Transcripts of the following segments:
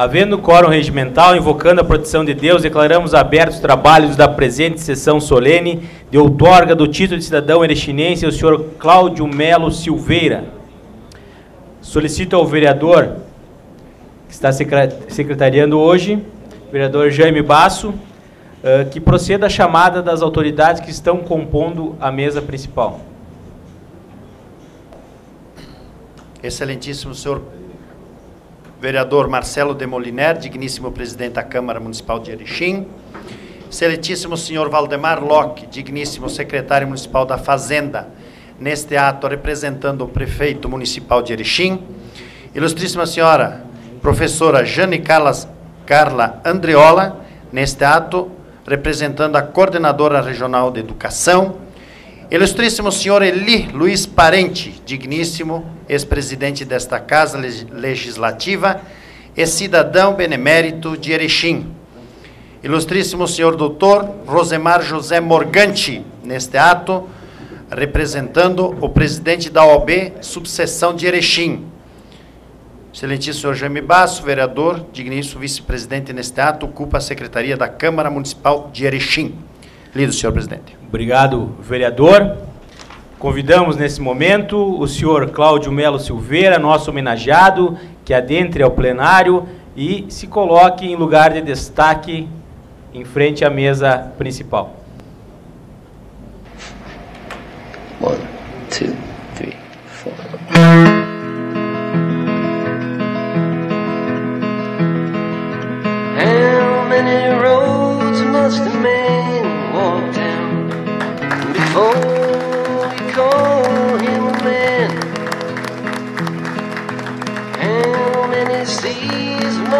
Havendo quórum regimental, invocando a proteção de Deus, declaramos abertos os trabalhos da presente sessão solene de outorga do título de cidadão erechinense ao senhor Cláudio Melo Silveira. Solicito ao vereador que está secretariando hoje, vereador Jaime Basso, eh, que proceda a chamada das autoridades que estão compondo a mesa principal. Excelentíssimo senhor vereador Marcelo Demoliner, digníssimo presidente da Câmara Municipal de Erechim, excelentíssimo senhor Valdemar Locke, digníssimo secretário municipal da Fazenda, neste ato representando o prefeito municipal de Erechim, ilustríssima senhora professora Jane Carlas, Carla Andreola, neste ato representando a coordenadora regional de educação, Ilustríssimo senhor Eli Luiz Parente, digníssimo ex-presidente desta Casa Legislativa e cidadão benemérito de Erechim. Ilustríssimo senhor doutor Rosemar José Morgante, neste ato, representando o presidente da OAB, subseção de Erechim. Excelentíssimo senhor Jaime Basso, vereador, digníssimo vice-presidente neste ato, ocupa a secretaria da Câmara Municipal de Erechim. Lido, senhor presidente. Obrigado, vereador. Convidamos nesse momento o senhor Cláudio Melo Silveira, nosso homenageado, que adentre ao plenário e se coloque em lugar de destaque em frente à mesa principal. One, two, three, four.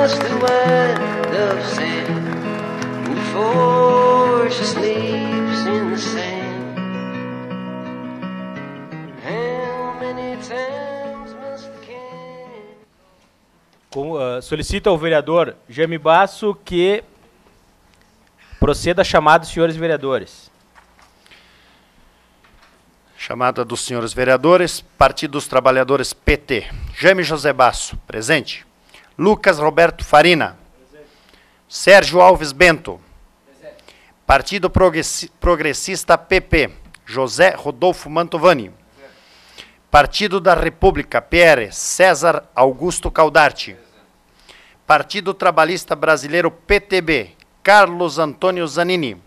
Must the sail before she sleeps in the sand? How many times must the uh, solicito ao vereador Jaime Basso que Proceda a chamada dos senhores vereadores. Chamada dos senhores vereadores, Partido dos Trabalhadores PT. Jaime José Basso, presente. Lucas Roberto Farina. Presente. Sérgio Alves Bento. Presente. Partido Progressista PP. José Rodolfo Mantovani. Presente. Partido da República, PR, César Augusto Caldarte. Partido Trabalhista Brasileiro, PTB, Carlos Antônio Zanini.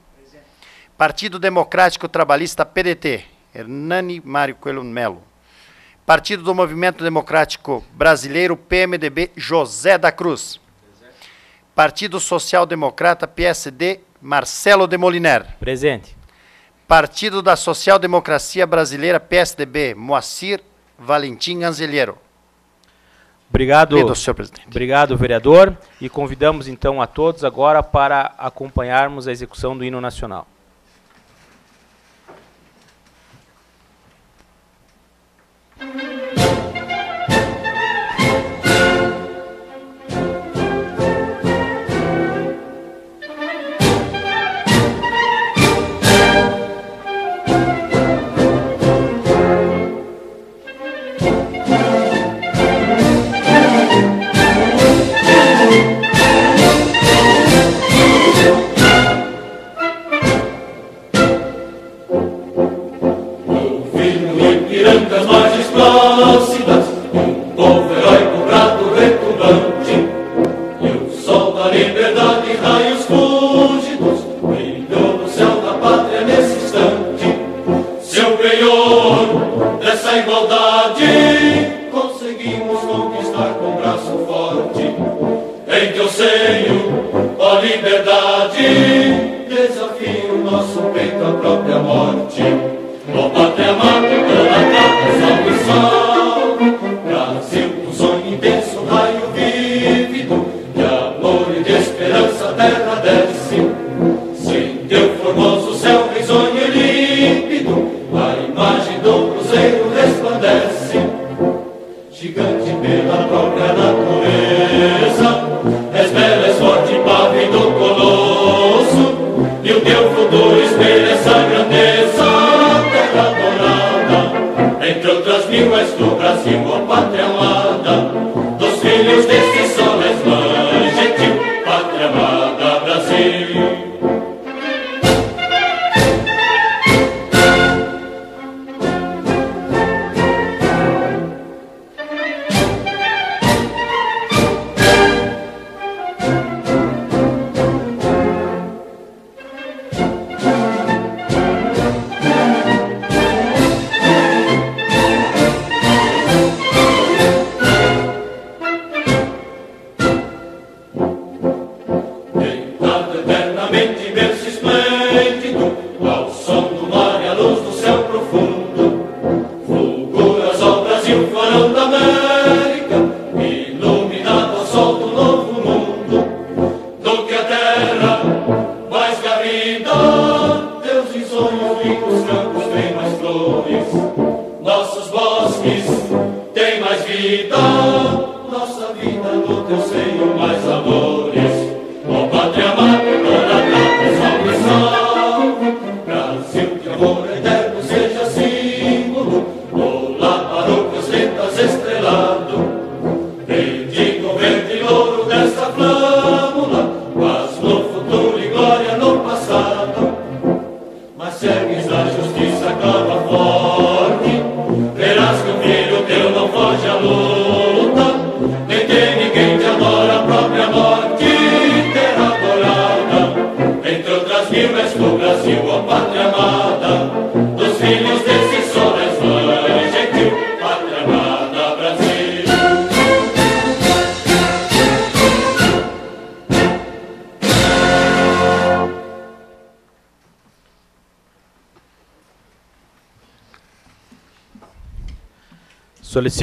Partido Democrático Trabalhista PDT, Hernani Mário Coelho Melo. Partido do Movimento Democrático Brasileiro PMDB, José da Cruz. Partido Social Democrata PSD, Marcelo de Moliner. Presente. Partido da Social Democracia Brasileira PSDB, Moacir Valentim Anzelheiro. Obrigado, Lido, senhor presidente. Obrigado, vereador. E convidamos então a todos agora para acompanharmos a execução do hino nacional. Brasil,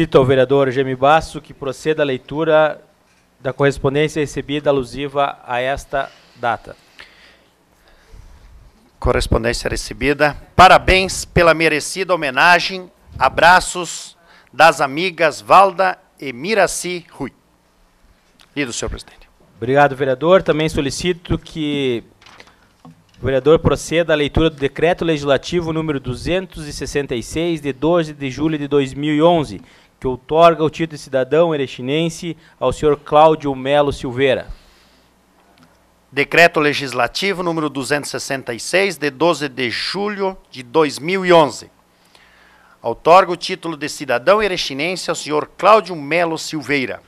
Solicito ao vereador Gemi Basso que proceda a leitura da correspondência recebida alusiva a esta data. Correspondência recebida. Parabéns pela merecida homenagem. Abraços das amigas Valda e Miraci Rui. Lido, senhor presidente. Obrigado, vereador. Também solicito que o vereador proceda à leitura do decreto legislativo número 266 de 12 de julho de 2011, que outorga o título de cidadão erechinense ao senhor Cláudio Melo Silveira. Decreto legislativo número 266 de 12 de julho de 2011. Outorga o título de cidadão erechinense ao senhor Cláudio Melo Silveira.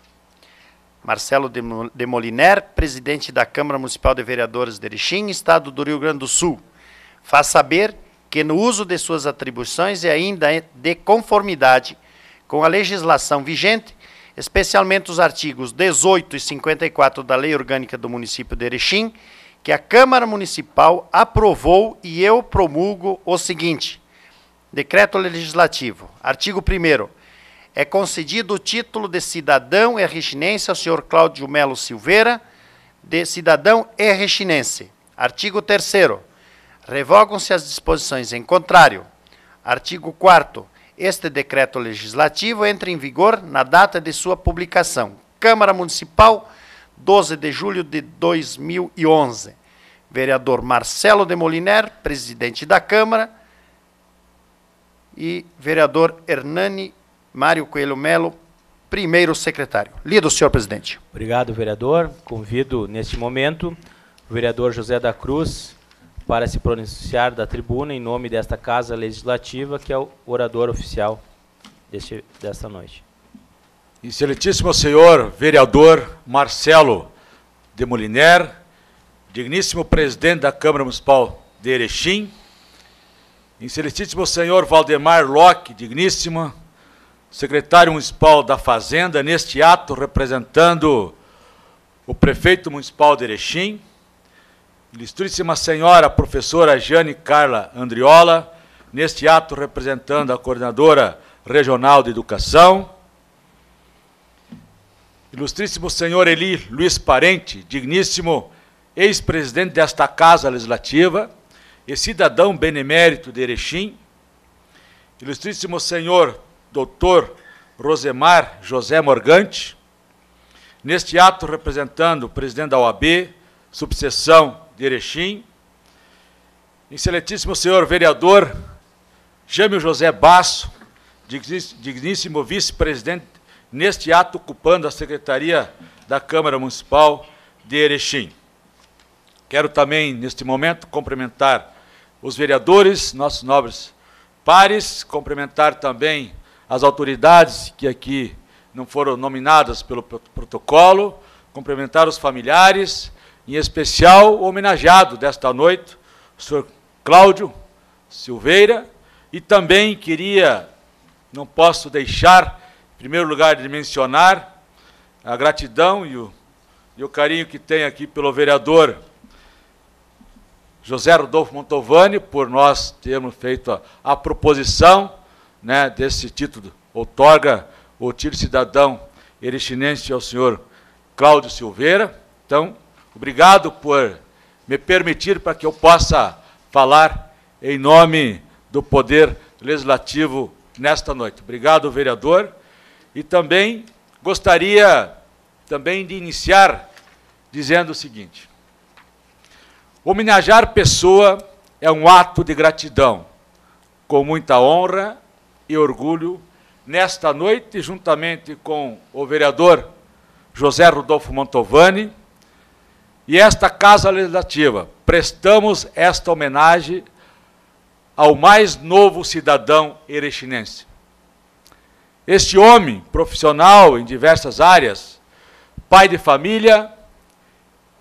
Marcelo de Moliner, presidente da Câmara Municipal de Vereadores de Erechim, Estado do Rio Grande do Sul, faz saber que no uso de suas atribuições é ainda de conformidade com a legislação vigente, especialmente os artigos 18 e 54 da Lei Orgânica do Município de Erechim, que a Câmara Municipal aprovou e eu promulgo o seguinte: Decreto Legislativo, artigo 1 é concedido o título de cidadão errechinense ao senhor Cláudio Melo Silveira, de cidadão errechinense. Artigo 3 Revogam-se as disposições em contrário. Artigo 4 Este decreto legislativo entra em vigor na data de sua publicação. Câmara Municipal, 12 de julho de 2011. Vereador Marcelo de Moliner, presidente da Câmara, e vereador Hernani Mário Coelho Melo, primeiro secretário. Lido, senhor presidente. Obrigado, vereador. Convido, neste momento, o vereador José da Cruz para se pronunciar da tribuna em nome desta Casa Legislativa, que é o orador oficial deste, desta noite. Excelentíssimo senhor vereador Marcelo de Moliner, digníssimo presidente da Câmara Municipal de Erechim, excelentíssimo senhor Valdemar Locke, digníssima secretário municipal da Fazenda, neste ato representando o prefeito municipal de Erechim, ilustríssima senhora professora Jane Carla Andriola, neste ato representando a coordenadora regional de educação, ilustríssimo senhor Eli Luiz Parente, digníssimo ex-presidente desta Casa Legislativa e cidadão benemérito de Erechim, ilustríssimo senhor doutor Rosemar José Morgante, neste ato representando o presidente da OAB, subseção de Erechim, excelentíssimo senhor vereador Jâmio José Basso, digníssimo vice-presidente, neste ato ocupando a secretaria da Câmara Municipal de Erechim. Quero também, neste momento, cumprimentar os vereadores, nossos nobres pares, cumprimentar também as autoridades que aqui não foram nominadas pelo protocolo, cumprimentar os familiares, em especial o homenageado desta noite, senhor Cláudio Silveira, e também queria, não posso deixar, em primeiro lugar, de mencionar a gratidão e o, e o carinho que tem aqui pelo vereador José Rodolfo Montovani, por nós termos feito a, a proposição né, desse título, outorga o título cidadão erichinense ao senhor Cláudio Silveira. Então, obrigado por me permitir para que eu possa falar em nome do Poder Legislativo nesta noite. Obrigado, vereador. E também gostaria também de iniciar dizendo o seguinte: Homenagear pessoa é um ato de gratidão, com muita honra e orgulho, nesta noite, juntamente com o vereador José Rodolfo Montovani e esta Casa Legislativa, prestamos esta homenagem ao mais novo cidadão erechinense. Este homem, profissional em diversas áreas, pai de família,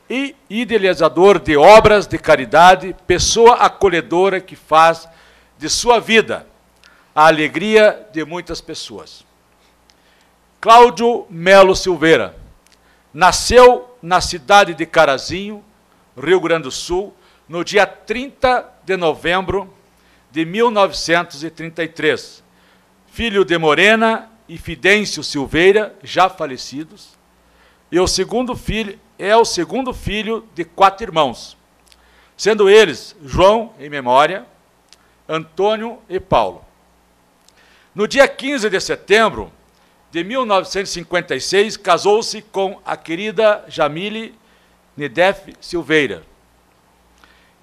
e idealizador de obras de caridade, pessoa acolhedora que faz de sua vida a alegria de muitas pessoas. Cláudio Melo Silveira nasceu na cidade de Carazinho, Rio Grande do Sul, no dia 30 de novembro de 1933. Filho de Morena e Fidêncio Silveira, já falecidos, e o segundo filho é o segundo filho de quatro irmãos, sendo eles João, em memória, Antônio e Paulo. No dia 15 de setembro de 1956, casou-se com a querida Jamile Nedef Silveira.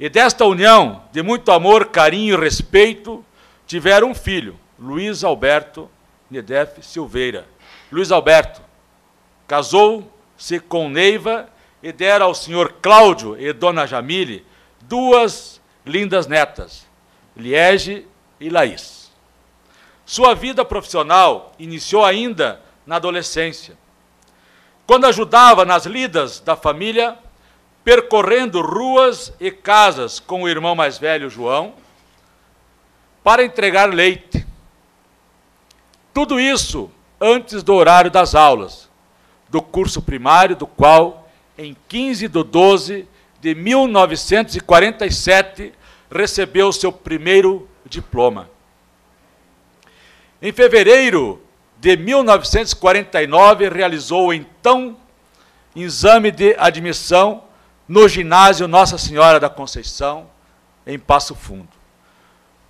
E desta união, de muito amor, carinho e respeito, tiveram um filho, Luiz Alberto Nedef Silveira. Luiz Alberto casou se com Neiva e dera ao senhor Cláudio e dona Jamile duas lindas netas, Liege e Laís. Sua vida profissional iniciou ainda na adolescência, quando ajudava nas lidas da família, percorrendo ruas e casas com o irmão mais velho, João, para entregar leite. Tudo isso antes do horário das aulas do curso primário, do qual, em 15 de 12 de 1947, recebeu seu primeiro diploma. Em fevereiro de 1949, realizou então exame de admissão no ginásio Nossa Senhora da Conceição, em Passo Fundo.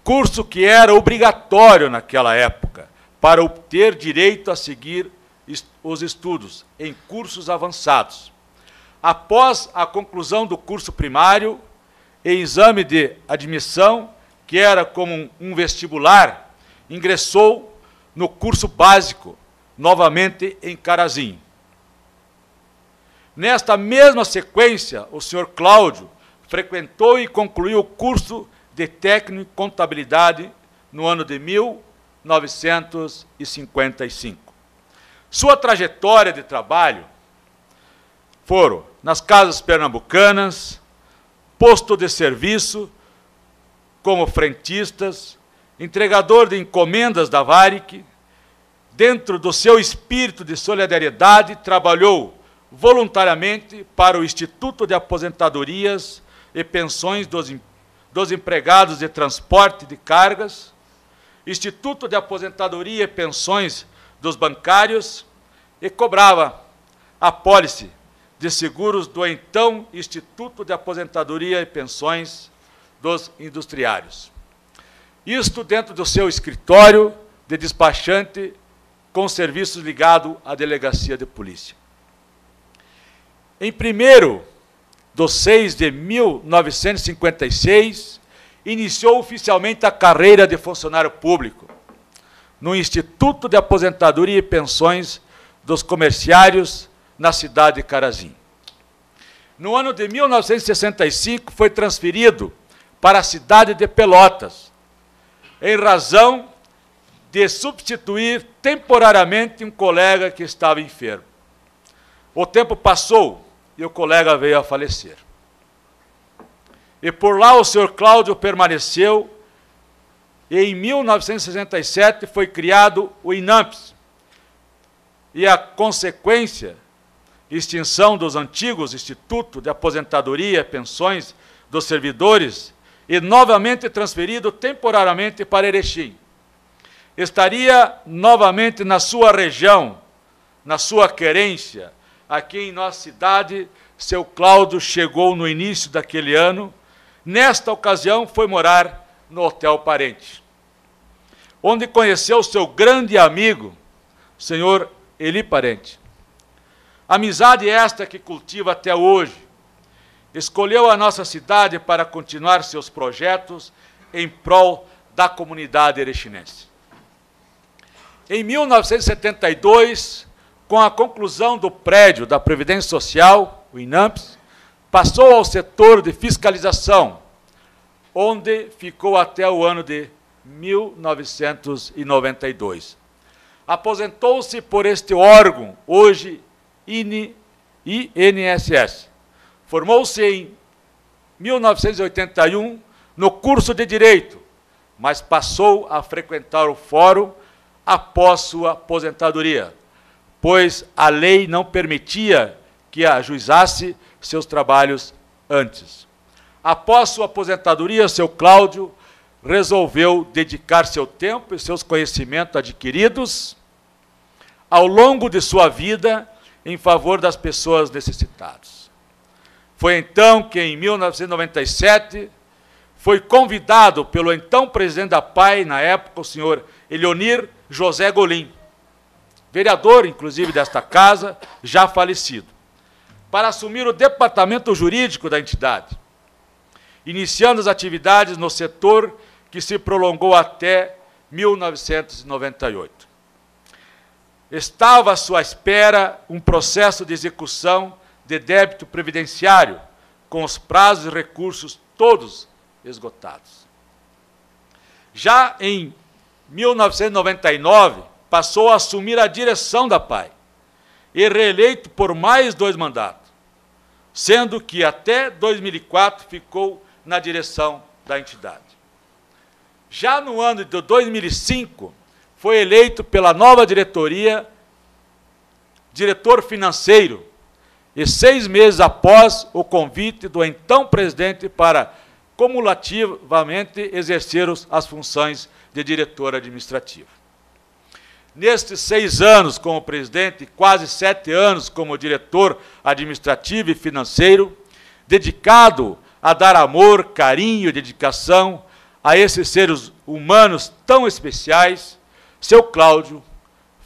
Curso que era obrigatório naquela época para obter direito a seguir os estudos em cursos avançados. Após a conclusão do curso primário, em exame de admissão, que era como um vestibular, ingressou no curso básico, novamente em Carazinho. Nesta mesma sequência, o senhor Cláudio frequentou e concluiu o curso de técnico em contabilidade no ano de 1955. Sua trajetória de trabalho foram nas casas pernambucanas, posto de serviço como frentistas, entregador de encomendas da Varig, dentro do seu espírito de solidariedade, trabalhou voluntariamente para o Instituto de Aposentadorias e Pensões dos, dos Empregados de Transporte de Cargas, Instituto de Aposentadoria e Pensões dos bancários e cobrava a pólice de seguros do então Instituto de Aposentadoria e Pensões dos Industriários. Isto dentro do seu escritório de despachante com serviços ligado à delegacia de polícia. Em 1 de 6 de 1956, iniciou oficialmente a carreira de funcionário público no Instituto de Aposentadoria e Pensões dos Comerciários, na cidade de Carazinho. No ano de 1965, foi transferido para a cidade de Pelotas, em razão de substituir temporariamente um colega que estava enfermo. O tempo passou e o colega veio a falecer. E por lá o senhor Cláudio permaneceu, e em 1967 foi criado o INAMPS. E a consequência, extinção dos antigos institutos de aposentadoria pensões dos servidores, e novamente transferido temporariamente para Erechim. Estaria novamente na sua região, na sua querência, aqui em nossa cidade, seu Cláudio chegou no início daquele ano. Nesta ocasião, foi morar no Hotel Parente, onde conheceu seu grande amigo, senhor Eli Parente. Amizade esta que cultiva até hoje, escolheu a nossa cidade para continuar seus projetos em prol da comunidade erechinense. Em 1972, com a conclusão do prédio da Previdência Social, o INAMPS, passou ao setor de fiscalização, onde ficou até o ano de 1992. Aposentou-se por este órgão, hoje INSS, Formou-se em 1981 no curso de Direito, mas passou a frequentar o fórum após sua aposentadoria, pois a lei não permitia que ajuizasse seus trabalhos antes. Após sua aposentadoria, seu Cláudio resolveu dedicar seu tempo e seus conhecimentos adquiridos ao longo de sua vida em favor das pessoas necessitadas. Foi então que, em 1997, foi convidado pelo então presidente da PAI, na época, o senhor Elionir José Golim, vereador, inclusive, desta casa, já falecido, para assumir o departamento jurídico da entidade, iniciando as atividades no setor que se prolongou até 1998. Estava à sua espera um processo de execução de débito previdenciário, com os prazos e recursos todos esgotados. Já em 1999, passou a assumir a direção da PAI e reeleito por mais dois mandatos, sendo que até 2004 ficou na direção da entidade. Já no ano de 2005, foi eleito pela nova diretoria diretor financeiro e seis meses após o convite do então presidente para cumulativamente exercer as funções de diretor administrativo. Nestes seis anos como presidente, quase sete anos como diretor administrativo e financeiro, dedicado a dar amor, carinho e dedicação a esses seres humanos tão especiais, seu Cláudio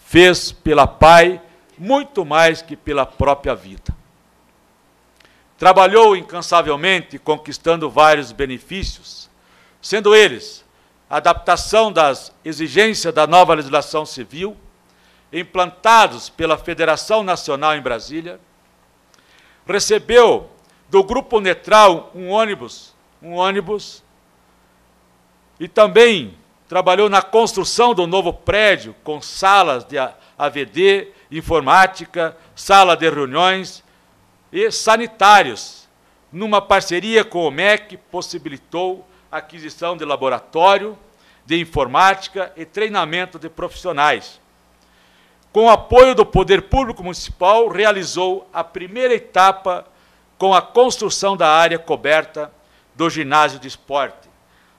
fez pela Pai muito mais que pela própria vida. Trabalhou incansavelmente, conquistando vários benefícios, sendo eles a adaptação das exigências da nova legislação civil, implantados pela Federação Nacional em Brasília, recebeu do Grupo Netral um ônibus, um ônibus, e também trabalhou na construção do novo prédio com salas de AVD, informática, sala de reuniões e sanitários. Numa parceria com o MEC, possibilitou a aquisição de laboratório de informática e treinamento de profissionais. Com o apoio do Poder Público Municipal, realizou a primeira etapa com a construção da área coberta do ginásio de esporte.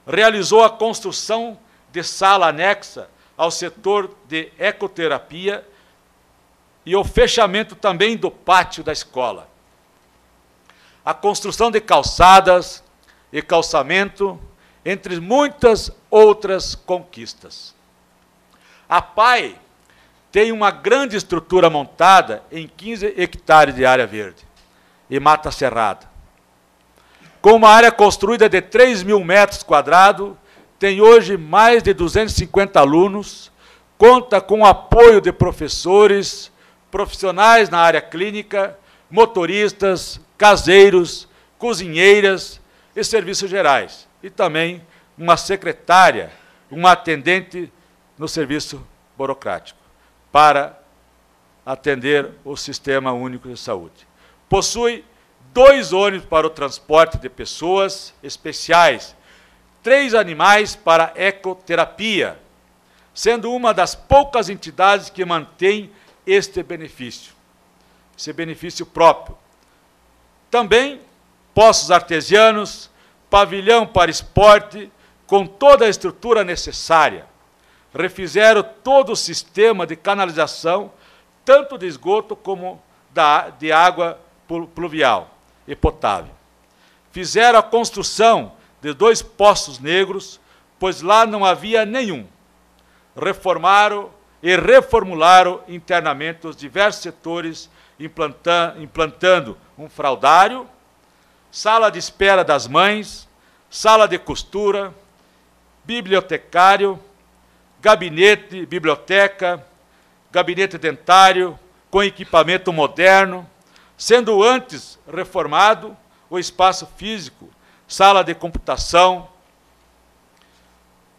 Realizou a construção de sala anexa ao setor de ecoterapia e o fechamento também do pátio da escola a construção de calçadas e calçamento, entre muitas outras conquistas. A PAI tem uma grande estrutura montada em 15 hectares de área verde e mata cerrada. Com uma área construída de 3 mil metros quadrados, tem hoje mais de 250 alunos, conta com o apoio de professores, profissionais na área clínica, motoristas, caseiros, cozinheiras e serviços gerais. E também uma secretária, uma atendente no serviço burocrático, para atender o Sistema Único de Saúde. Possui dois ônibus para o transporte de pessoas especiais, três animais para ecoterapia, sendo uma das poucas entidades que mantém este benefício, esse benefício próprio. Também poços artesianos, pavilhão para esporte, com toda a estrutura necessária. Refizeram todo o sistema de canalização, tanto de esgoto como da, de água pluvial e potável. Fizeram a construção de dois poços negros, pois lá não havia nenhum. Reformaram e reformularam internamente os diversos setores, implantando, implantando um fraudário, sala de espera das mães, sala de costura, bibliotecário, gabinete, biblioteca, gabinete dentário, com equipamento moderno, sendo antes reformado o espaço físico, sala de computação,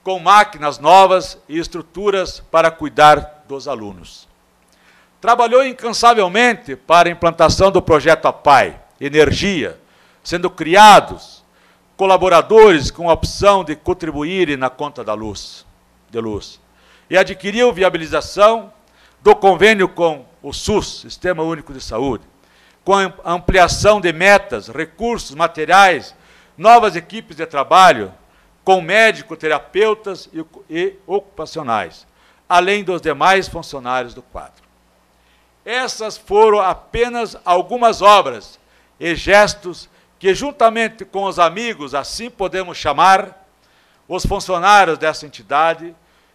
com máquinas novas e estruturas para cuidar dos alunos. Trabalhou incansavelmente para a implantação do projeto APAI, Energia, sendo criados colaboradores com a opção de contribuírem na conta da luz, de luz. E adquiriu viabilização do convênio com o SUS, Sistema Único de Saúde, com a ampliação de metas, recursos, materiais, novas equipes de trabalho, com médicos, terapeutas e ocupacionais, além dos demais funcionários do quadro. Essas foram apenas algumas obras e gestos que, juntamente com os amigos, assim podemos chamar, os funcionários dessa entidade,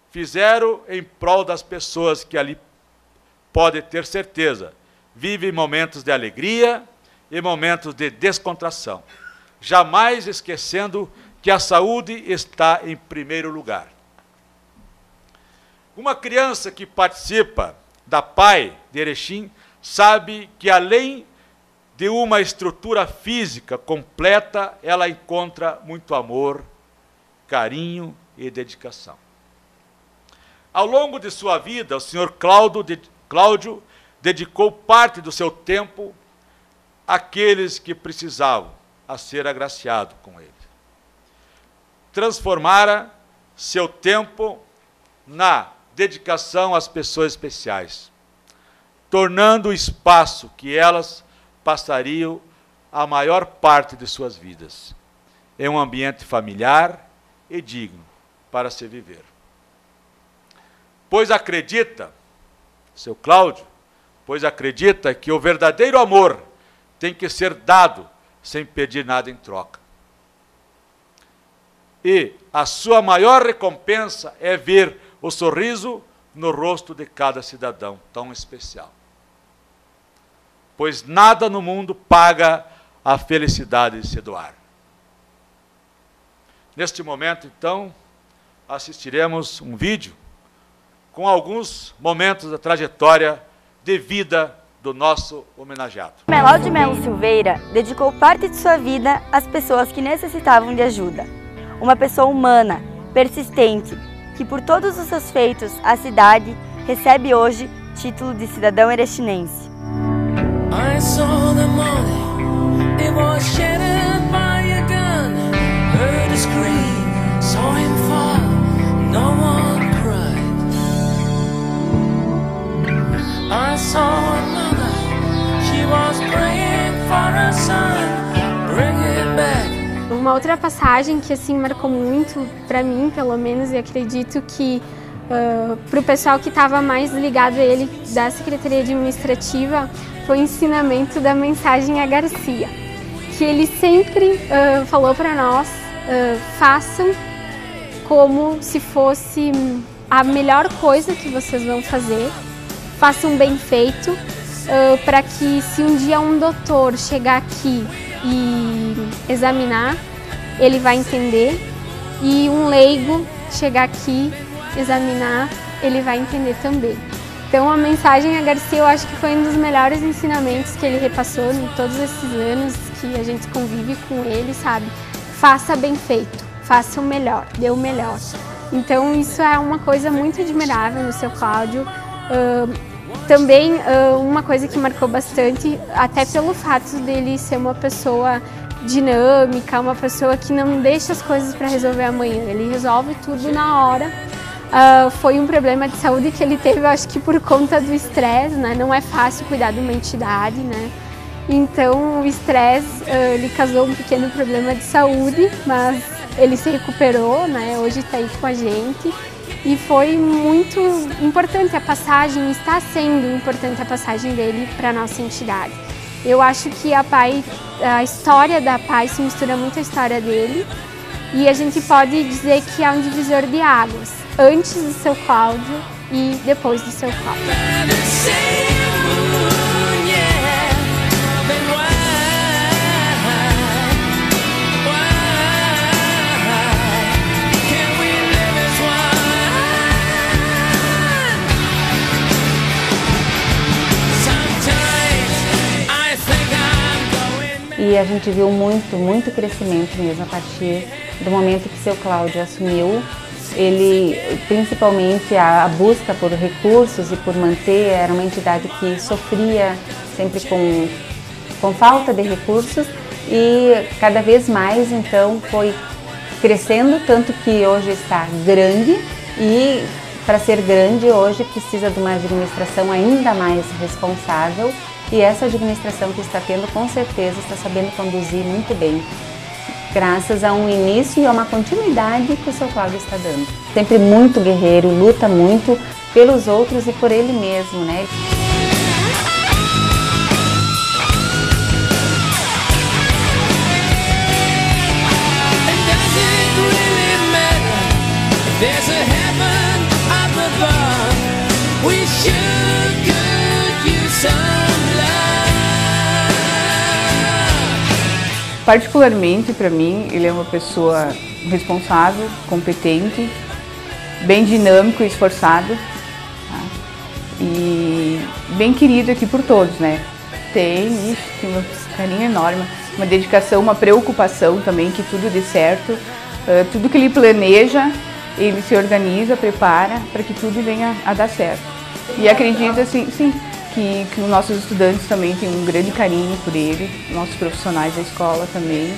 fizeram em prol das pessoas que ali podem ter certeza, vivem momentos de alegria e momentos de descontração, jamais esquecendo que a saúde está em primeiro lugar. Uma criança que participa da PAI de Erechim sabe que, além de uma estrutura física completa, ela encontra muito amor, carinho e dedicação. Ao longo de sua vida, o senhor Cláudio, Cláudio dedicou parte do seu tempo àqueles que precisavam a ser agraciado com ele. Transformara seu tempo na dedicação às pessoas especiais, tornando o espaço que elas passariam a maior parte de suas vidas em um ambiente familiar e digno para se viver. Pois acredita, seu Cláudio, pois acredita que o verdadeiro amor tem que ser dado sem pedir nada em troca. E a sua maior recompensa é ver o sorriso no rosto de cada cidadão tão especial pois nada no mundo paga a felicidade de se doar. Neste momento, então, assistiremos um vídeo com alguns momentos da trajetória de vida do nosso homenageado. Melau de Melo Silveira dedicou parte de sua vida às pessoas que necessitavam de ajuda. Uma pessoa humana, persistente, que por todos os seus feitos a cidade recebe hoje título de cidadão erechinense. Saw the it was by a gun. Heard a scream, saw him fall, no one. I saw she was praying for a son, bring back. Uma outra passagem que assim marcou muito para mim, pelo menos, e acredito que uh, para o pessoal que estava mais ligado a ele da Secretaria Administrativa, o ensinamento da mensagem a Garcia, que ele sempre uh, falou para nós, uh, façam como se fosse a melhor coisa que vocês vão fazer, façam bem feito, uh, para que se um dia um doutor chegar aqui e examinar, ele vai entender, e um leigo chegar aqui, examinar, ele vai entender também. Então a mensagem a Garcia eu acho que foi um dos melhores ensinamentos que ele repassou em todos esses anos que a gente convive com ele, sabe? Faça bem feito, faça o melhor, dê o melhor. Então isso é uma coisa muito admirável no seu Cláudio. Uh, também uh, uma coisa que marcou bastante, até pelo fato dele ser uma pessoa dinâmica, uma pessoa que não deixa as coisas para resolver amanhã, ele resolve tudo na hora. Uh, foi um problema de saúde que ele teve, eu acho que por conta do estresse, né? Não é fácil cuidar de uma entidade, né? Então o estresse, uh, ele causou um pequeno problema de saúde, mas ele se recuperou, né? Hoje está aí com a gente e foi muito importante a passagem, está sendo importante a passagem dele para a nossa entidade. Eu acho que a Pai, a história da Pai se mistura muito à história dele e a gente pode dizer que é um divisor de águas, antes do seu Cláudio e depois do seu Cláudio. e a gente viu muito, muito crescimento mesmo a partir do momento que seu Cláudio assumiu. Ele, principalmente a, a busca por recursos e por manter, era uma entidade que sofria sempre com, com falta de recursos e cada vez mais então foi crescendo, tanto que hoje está grande e para ser grande hoje precisa de uma administração ainda mais responsável e essa administração que está tendo, com certeza, está sabendo conduzir muito bem, graças a um início e a uma continuidade que o seu Cláudio está dando. Sempre muito guerreiro, luta muito pelos outros e por ele mesmo, né? Particularmente para mim, ele é uma pessoa responsável, competente, bem dinâmico e esforçado tá? e bem querido aqui por todos, né? Tem, ixi, tem um carinho enorme, uma dedicação, uma preocupação também que tudo dê certo. Uh, tudo que ele planeja, ele se organiza, prepara para que tudo venha a dar certo. E acredito assim, sim, que, que os nossos estudantes também têm um grande carinho por ele, nossos profissionais da escola também.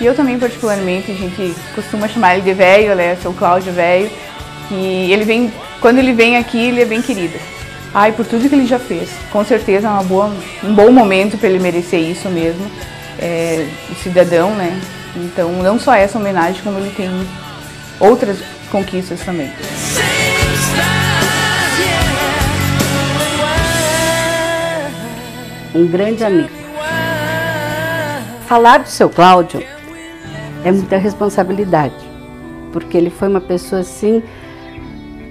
E eu também, particularmente, a gente costuma chamar ele de velho, né? Sou Cláudio Velho. E ele vem, quando ele vem aqui, ele é bem querido. Ai, por tudo que ele já fez. Com certeza é uma boa, um bom momento para ele merecer isso mesmo. É, cidadão, né? Então, não só essa homenagem, como ele tem outras conquistas também. Um grande amigo. Falar do seu Cláudio é muita responsabilidade, porque ele foi uma pessoa assim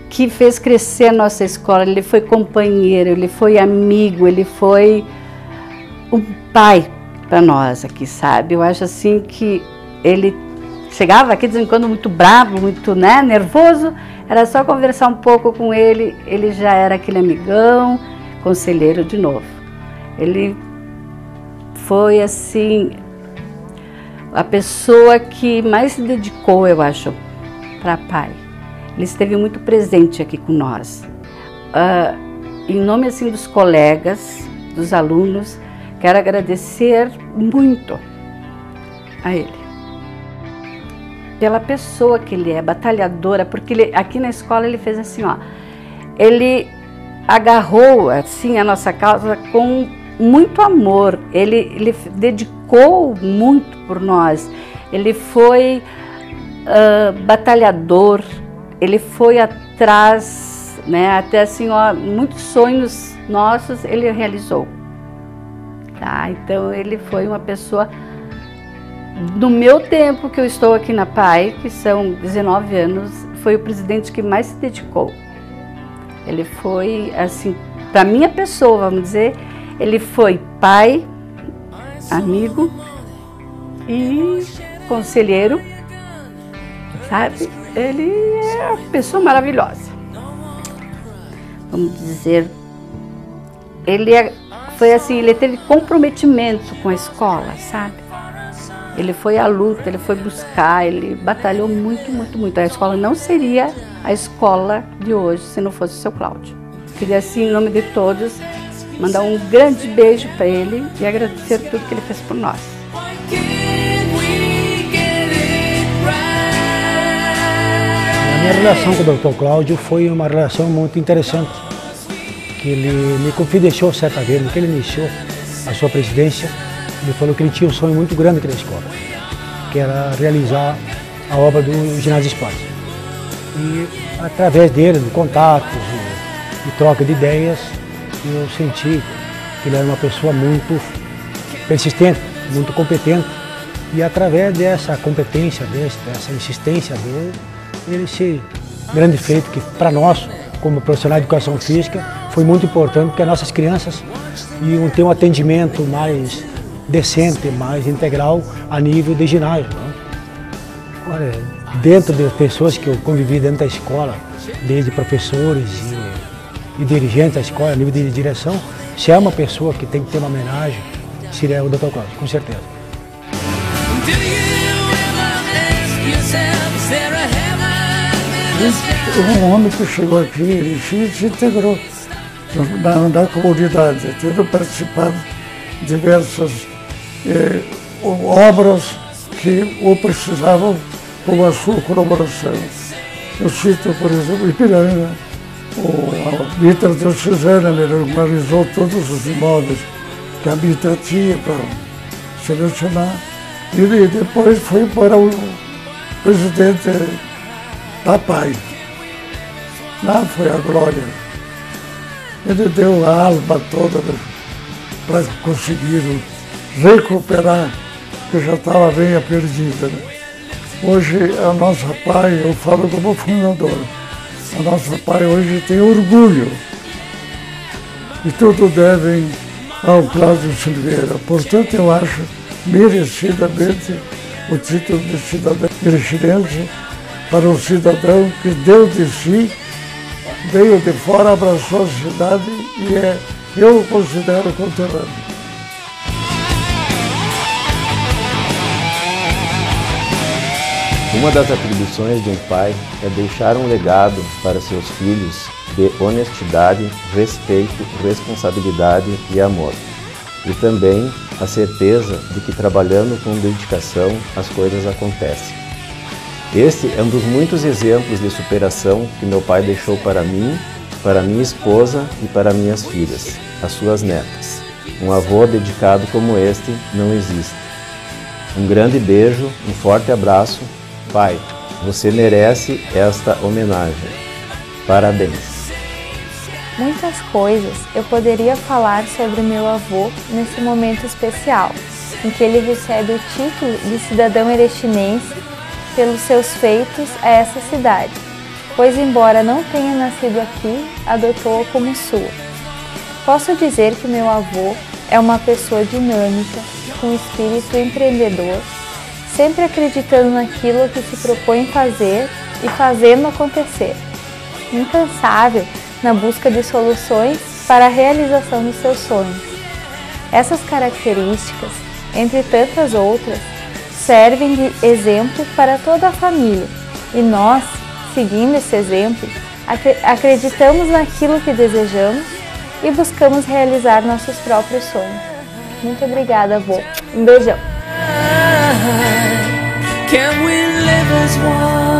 que fez crescer a nossa escola, ele foi companheiro, ele foi amigo, ele foi um pai para nós aqui, sabe? Eu acho assim que ele chegava aqui de vez em quando muito bravo, muito né, nervoso, era só conversar um pouco com ele, ele já era aquele amigão, conselheiro de novo. Ele foi assim a pessoa que mais se dedicou, eu acho, para pai. Ele esteve muito presente aqui com nós. Uh, em nome assim dos colegas, dos alunos, quero agradecer muito a ele pela pessoa que ele é, batalhadora, porque ele, aqui na escola ele fez assim, ó, ele agarrou assim a nossa causa com muito amor, ele, ele dedicou muito por nós, ele foi uh, batalhador, ele foi atrás, né, até assim, ó, muitos sonhos nossos ele realizou. Tá? Então ele foi uma pessoa, no meu tempo que eu estou aqui na PAI, que são 19 anos, foi o presidente que mais se dedicou. Ele foi, assim, para minha pessoa, vamos dizer, ele foi pai, amigo e conselheiro, sabe? Ele é uma pessoa maravilhosa. Vamos dizer, ele é, foi assim, ele teve comprometimento com a escola, sabe? Ele foi à luta, ele foi buscar, ele batalhou muito, muito, muito. A escola não seria a escola de hoje se não fosse o seu Cláudio. Queria, assim, em nome de todos, mandar um grande beijo para ele e agradecer tudo que ele fez por nós. A minha relação com o Dr. Cláudio foi uma relação muito interessante, que ele me confidenciou certa vez, no que ele iniciou a sua presidência, ele falou que ele tinha um sonho muito grande aqui na escola, que era realizar a obra do ginásio esporte. E através dele, de contatos e, e troca de ideias, eu senti que ele era uma pessoa muito persistente, muito competente. E através dessa competência desse, dessa insistência dele, ele se grande feito que para nós, como profissionais de educação física, foi muito importante porque as nossas crianças iam ter um atendimento mais decente, mais integral a nível de ginásio. Né? Dentro das pessoas que eu convivi dentro da escola, desde professores e, e dirigentes da escola, a nível de direção, se é uma pessoa que tem que ter uma homenagem, seria o Dr. Cláudio, com certeza. Um homem que chegou aqui e se integrou na, na comunidade, tendo participado de diversas eh, obras que o precisavam com a sua colaboração. Eu cito, por exemplo, Ipiranga, o, Mitra Diocesana, ele organizou todos os imóveis que a Mitra tinha para selecionar, e depois foi para o presidente da PAI. Lá foi a glória. Ele deu a alma toda para conseguir recuperar, que já estava bem perdida. Né? Hoje a nossa PAI, eu falo como fundador, a nossa PAI hoje tem orgulho. E tudo devem ao Cláudio Silveira. Portanto, eu acho merecidamente o título de cidadão crescidense para um cidadão que deu de si, veio de fora, abraçou a cidade e é, eu o considero conterrâneo. Uma das atribuições de um pai é deixar um legado para seus filhos de honestidade, respeito, responsabilidade e amor. E também a certeza de que trabalhando com dedicação as coisas acontecem. Este é um dos muitos exemplos de superação que meu pai deixou para mim, para minha esposa e para minhas filhas, as suas netas. Um avô dedicado como este não existe. Um grande beijo, um forte abraço Pai, você merece esta homenagem. Parabéns. Muitas coisas eu poderia falar sobre meu avô nesse momento especial, em que ele recebe o título de cidadão erechinense pelos seus feitos a essa cidade, pois, embora não tenha nascido aqui, adotou-a como sua. Posso dizer que meu avô é uma pessoa dinâmica, com espírito empreendedor sempre acreditando naquilo que se propõe fazer e fazendo acontecer. Incansável na busca de soluções para a realização dos seus sonhos. Essas características, entre tantas outras, servem de exemplo para toda a família e nós, seguindo esse exemplo, acreditamos naquilo que desejamos e buscamos realizar nossos próprios sonhos. Muito obrigada, avô. Um beijão. Can we live as one?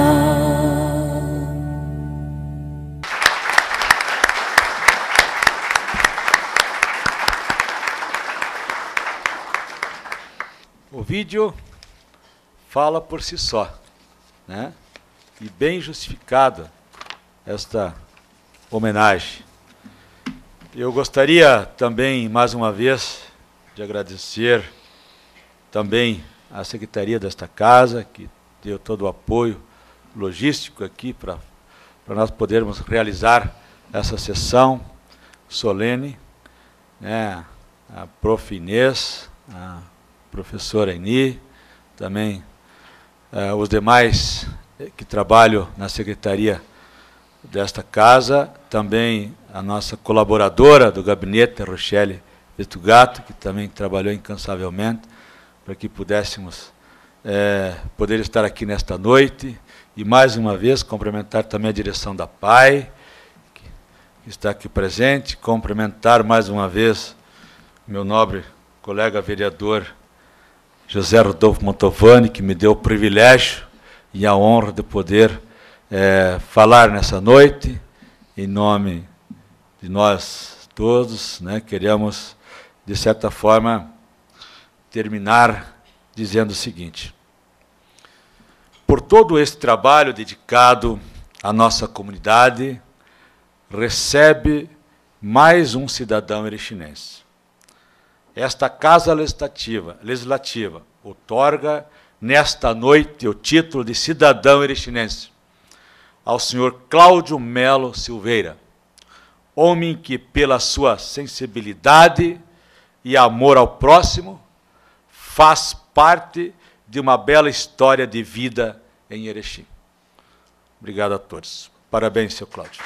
O vídeo fala por si só, né? E bem justificada esta homenagem. Eu gostaria também, mais uma vez, de agradecer também a secretaria desta casa, que deu todo o apoio logístico aqui para nós podermos realizar essa sessão solene, né, a prof. Inês, a professora Eni, também uh, os demais que trabalham na secretaria desta casa, também a nossa colaboradora do gabinete, Rochelle Vetugato, que também trabalhou incansavelmente, para que pudéssemos é, poder estar aqui nesta noite e mais uma vez cumprimentar também a direção da PAI, que, está aqui presente, cumprimentar mais uma vez meu nobre colega vereador José Rodolfo Montovani, que me deu o privilégio e a honra de poder é, falar nessa noite, em nome de nós todos, né, queremos, de certa forma, terminar dizendo o seguinte: por todo esse trabalho dedicado à nossa comunidade, recebe mais um cidadão erechinense. Esta Casa Legislativa, legislativa otorga nesta noite o título de cidadão erechinense ao senhor Cláudio Melo Silveira, homem que, pela sua sensibilidade e amor ao próximo, faz parte de uma bela história de vida em Erechim. Obrigado a todos. Parabéns, seu Cláudio.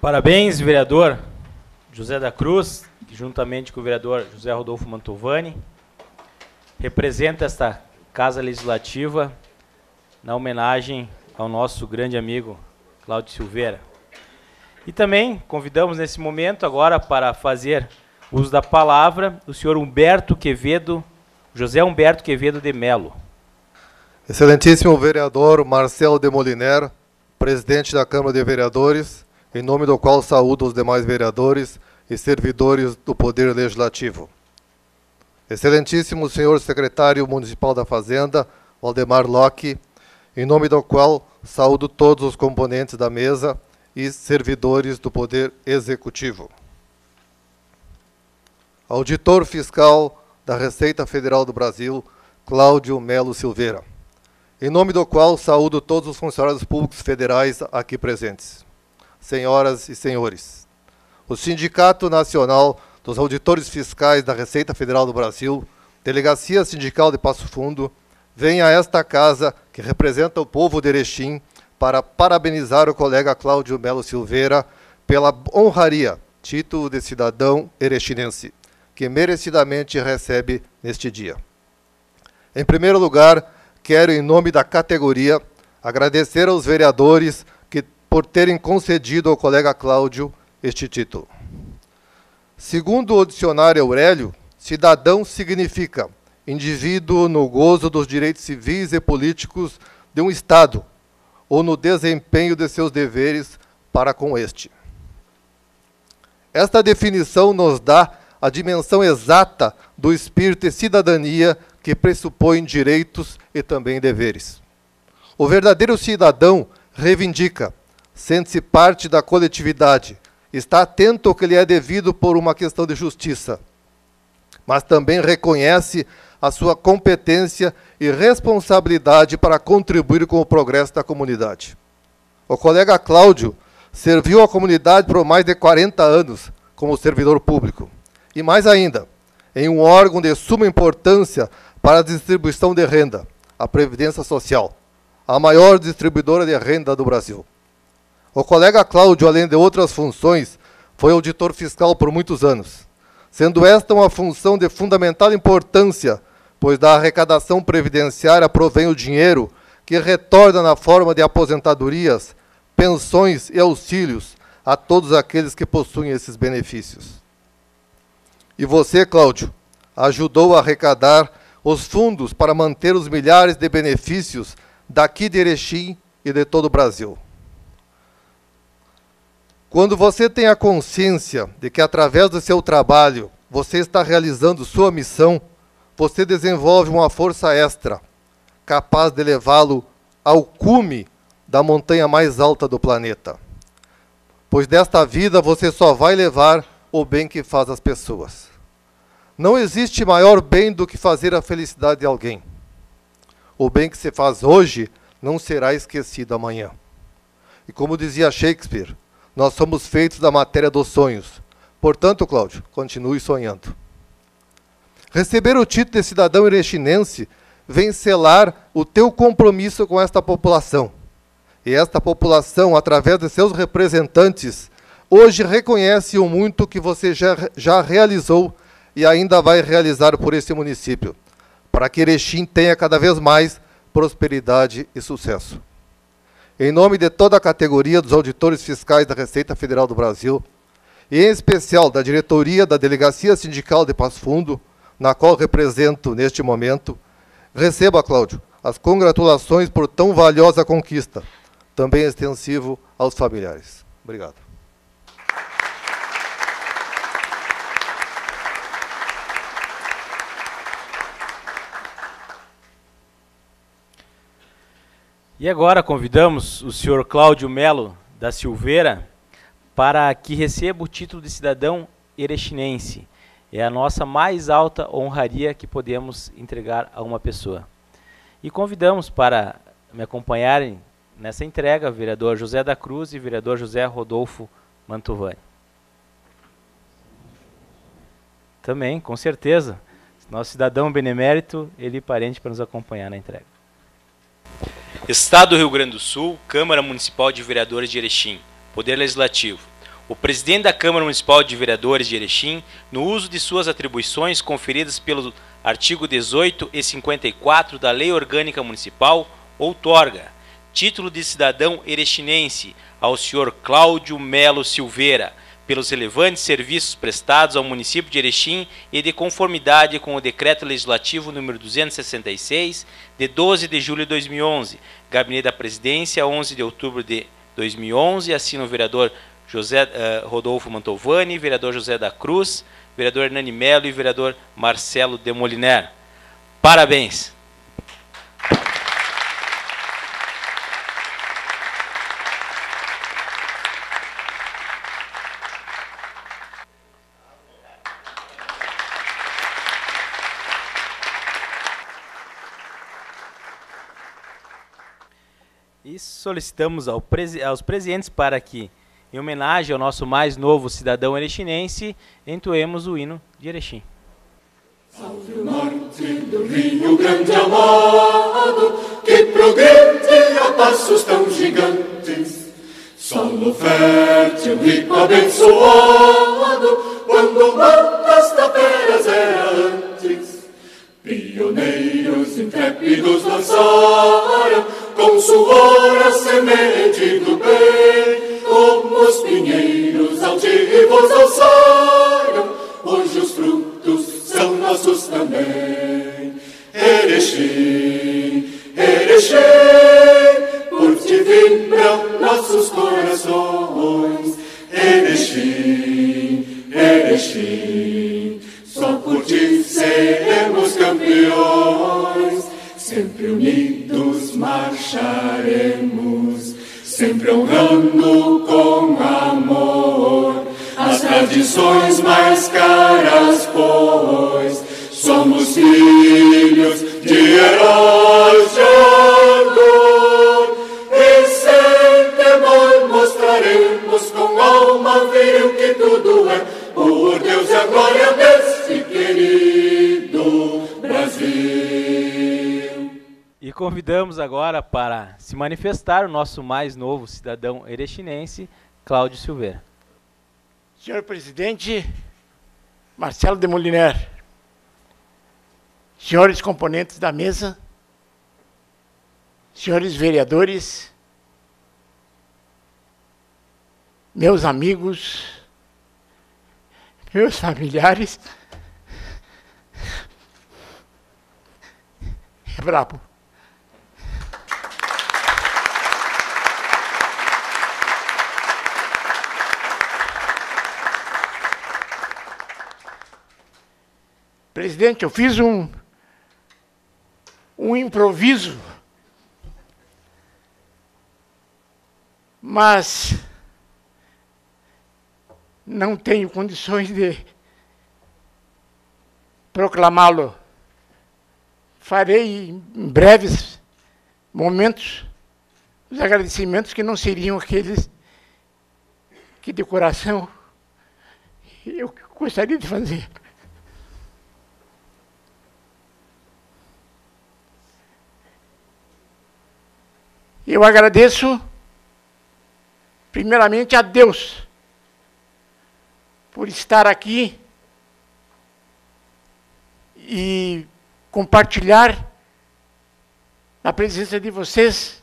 Parabéns, vereador José da Cruz, que juntamente com o vereador José Rodolfo Mantovani, representa esta Casa Legislativa na homenagem ao nosso grande amigo Cláudio Silveira. E também convidamos nesse momento agora para fazer uso da palavra o senhor Humberto Quevedo, José Humberto Quevedo de Melo. Excelentíssimo vereador Marcelo de Moliner, presidente da Câmara de Vereadores, em nome do qual saúdo os demais vereadores e servidores do Poder Legislativo. Excelentíssimo senhor secretário municipal da Fazenda, Valdemar Locke, em nome do qual saúdo todos os componentes da mesa e servidores do Poder Executivo. Auditor Fiscal da Receita Federal do Brasil, Cláudio Melo Silveira, em nome do qual saúdo todos os funcionários públicos federais aqui presentes senhoras e senhores. O Sindicato Nacional dos Auditores Fiscais da Receita Federal do Brasil, Delegacia Sindical de Passo Fundo, vem a esta casa, que representa o povo de Erechim, para parabenizar o colega Cláudio Melo Silveira pela honraria, título de cidadão erechinense, que merecidamente recebe neste dia. Em primeiro lugar, quero, em nome da categoria, agradecer aos vereadores por terem concedido ao colega Cláudio este título. Segundo o dicionário Aurélio, cidadão significa indivíduo no gozo dos direitos civis e políticos de um Estado ou no desempenho de seus deveres para com este. Esta definição nos dá a dimensão exata do espírito de cidadania que pressupõe direitos e também deveres. O verdadeiro cidadão reivindica, sente-se parte da coletividade, está atento ao que lhe é devido por uma questão de justiça, mas também reconhece a sua competência e responsabilidade para contribuir com o progresso da comunidade. O colega Cláudio serviu a comunidade por mais de 40 anos como servidor público. E mais ainda, em um órgão de suma importância para a distribuição de renda, a Previdência Social, a maior distribuidora de renda do Brasil. O colega Cláudio, além de outras funções, foi auditor fiscal por muitos anos, sendo esta uma função de fundamental importância, pois da arrecadação previdenciária provém o dinheiro que retorna na forma de aposentadorias, pensões e auxílios a todos aqueles que possuem esses benefícios. E você, Cláudio, ajudou a arrecadar os fundos para manter os milhares de benefícios daqui de Erechim e de todo o Brasil. Quando você tem a consciência de que através do seu trabalho você está realizando sua missão, você desenvolve uma força extra, capaz de levá-lo ao cume da montanha mais alta do planeta. Pois desta vida você só vai levar o bem que faz às pessoas. Não existe maior bem do que fazer a felicidade de alguém. O bem que se faz hoje não será esquecido amanhã. E como dizia Shakespeare, nós somos feitos da matéria dos sonhos. Portanto, Cláudio, continue sonhando. Receber o título de cidadão erechinense vem selar o teu compromisso com esta população. E esta população, através de seus representantes, hoje reconhece o muito que você já, já realizou e ainda vai realizar por esse município, para que Erechim tenha cada vez mais prosperidade e sucesso. Em nome de toda a categoria dos auditores fiscais da Receita Federal do Brasil, e em especial da diretoria da Delegacia Sindical de Passo Fundo, na qual represento neste momento, receba, Cláudio, as congratulações por tão valiosa conquista, também extensivo aos familiares. Obrigado. E agora convidamos o senhor Cláudio Melo da Silveira para que receba o título de cidadão erechinense. É a nossa mais alta honraria que podemos entregar a uma pessoa. E convidamos para me acompanharem nessa entrega o vereador José da Cruz e o vereador José Rodolfo Mantovani. Também, com certeza, nosso cidadão benemérito, ele parente para nos acompanhar na entrega. Estado do Rio Grande do Sul, Câmara Municipal de Vereadores de Erechim, Poder Legislativo. O presidente da Câmara Municipal de Vereadores de Erechim, no uso de suas atribuições conferidas pelo artigo 18 e 54 da Lei Orgânica Municipal, outorga. Título de cidadão erechinense ao senhor Cláudio Melo Silveira, pelos relevantes serviços prestados ao município de Erechim e de conformidade com o Decreto Legislativo número 266, de 12 de julho de 2011, Gabinete da Presidência, 11 de outubro de 2011, assina o vereador José uh, Rodolfo Mantovani, vereador José da Cruz, vereador Hernani Melo e vereador Marcelo Demoliner. Parabéns! E solicitamos ao presi aos presidentes para que, em homenagem ao nosso mais novo cidadão erechinense, entoemos o hino de Erechim. Salve o norte do Rio Grande amado, que progride a passos tão gigantes. Solo fértil, rico, abençoado, quando mantas taperas era antes. Pioneiros intrépidos lançaram com suor a semente do como os pinheiros altivos alçaram, hoje os frutos são nossos também. Erechim, Erechim, por ti vibram nossos corações. Erechim, Erechim, só por ti seremos campeões sempre unidos marcharemos, sempre honrando com amor as tradições mais caras, pois somos filhos de heróis convidamos agora para se manifestar o nosso mais novo cidadão erechinense, Cláudio Silveira. Senhor presidente, Marcelo de Moliner, senhores componentes da mesa, senhores vereadores, meus amigos, meus familiares, é brabo. Presidente, eu fiz um, um improviso, mas não tenho condições de proclamá-lo. Farei em breves momentos os agradecimentos que não seriam aqueles que de coração eu gostaria de fazer. Eu agradeço, primeiramente, a Deus por estar aqui e compartilhar na presença de vocês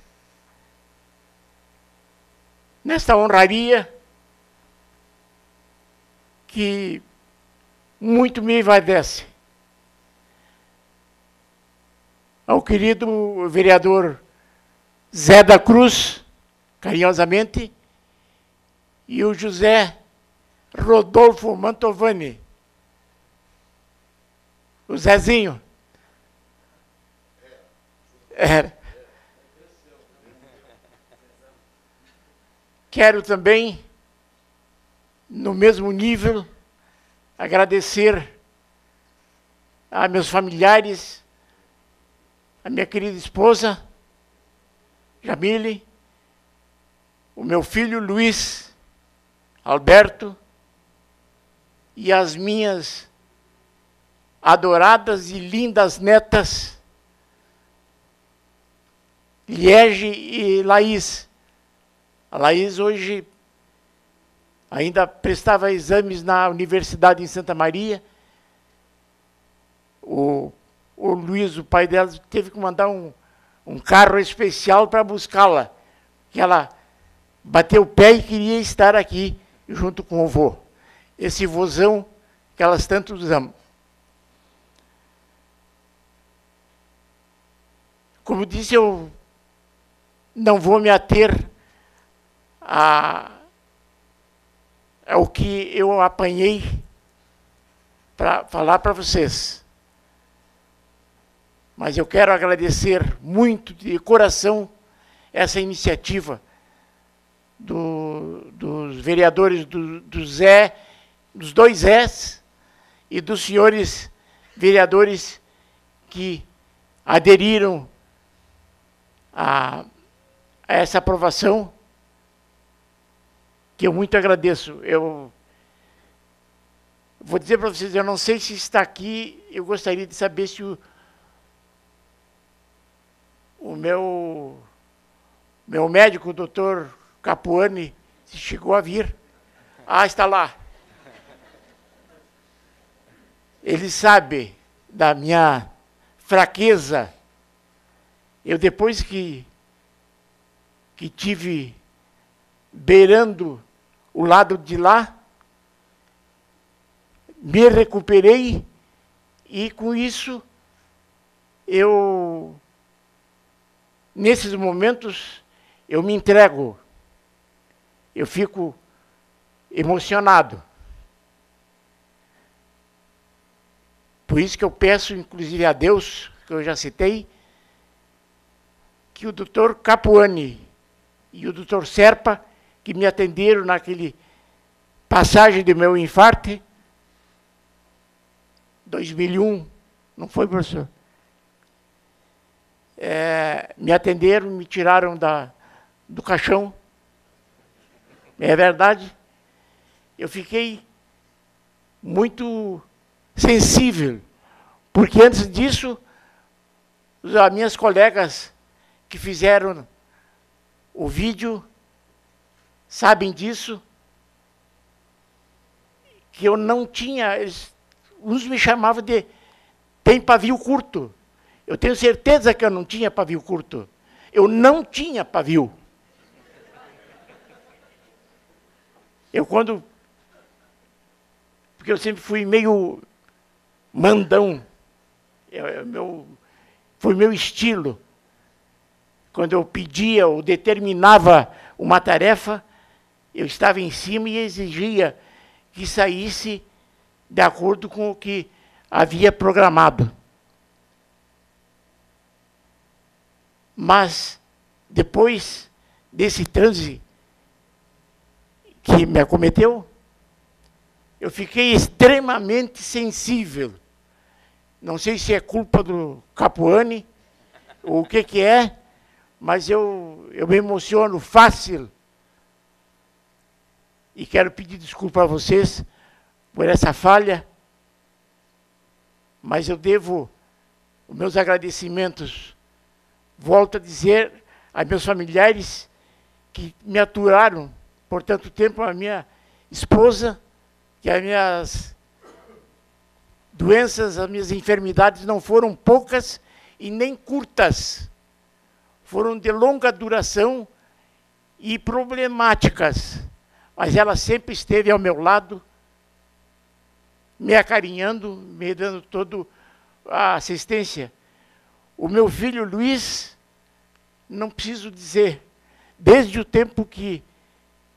nesta honraria que muito me envadece. Ao querido vereador Zé da Cruz, carinhosamente, e o José Rodolfo Mantovani, o Zezinho. Era. É. Quero também, no mesmo nível, agradecer a meus familiares, a minha querida esposa, Jamile, o meu filho Luiz Alberto e as minhas adoradas e lindas netas, Liege e Laís. A Laís hoje ainda prestava exames na universidade em Santa Maria. O, o Luiz, o pai dela, teve que mandar um, um carro especial para buscá-la. Que ela bateu o pé e queria estar aqui junto com o vô. Esse vozão que elas tanto amam. Como disse, eu não vou me ater a, ao que eu apanhei para falar para vocês. Mas eu quero agradecer muito de coração essa iniciativa do, dos vereadores do, do Zé, dos dois Zés e dos senhores vereadores que aderiram a, a essa aprovação, que eu muito agradeço. Eu vou dizer para vocês, eu não sei se está aqui, eu gostaria de saber se o, o meu, meu médico, o doutor Capuani, chegou a vir. Ah, está lá. Ele sabe da minha fraqueza eu depois que, que tive beirando o lado de lá, me recuperei e com isso eu nesses momentos eu me entrego. Eu fico emocionado. Por isso que eu peço, inclusive, a Deus, que eu já citei, que o doutor Capuani e o doutor Serpa, que me atenderam naquele passagem do meu infarte, 2001, não foi, professor? É, me atenderam, me tiraram da, do caixão. É verdade. Eu fiquei muito sensível, porque antes disso, as minhas colegas que fizeram o vídeo sabem disso, que eu não tinha, uns me chamavam de tem pavio curto. Eu tenho certeza que eu não tinha pavio curto. Eu não tinha pavio. Eu quando porque eu sempre fui meio mandão. Eu, eu, meu, foi meu estilo quando eu pedia ou determinava uma tarefa, eu estava em cima e exigia que saísse de acordo com o que havia programado. Mas, depois desse transe que me acometeu, eu fiquei extremamente sensível. Não sei se é culpa do Capuani, ou o que, que é, mas eu, eu me emociono fácil. E quero pedir desculpa a vocês por essa falha, mas eu devo os meus agradecimentos. Volto a dizer a meus familiares que me aturaram por tanto tempo, a minha esposa, que as minhas doenças, as minhas enfermidades não foram poucas e nem curtas. Foram de longa duração e problemáticas. Mas ela sempre esteve ao meu lado, me acarinhando, me dando toda a assistência. O meu filho Luiz, não preciso dizer, desde o tempo que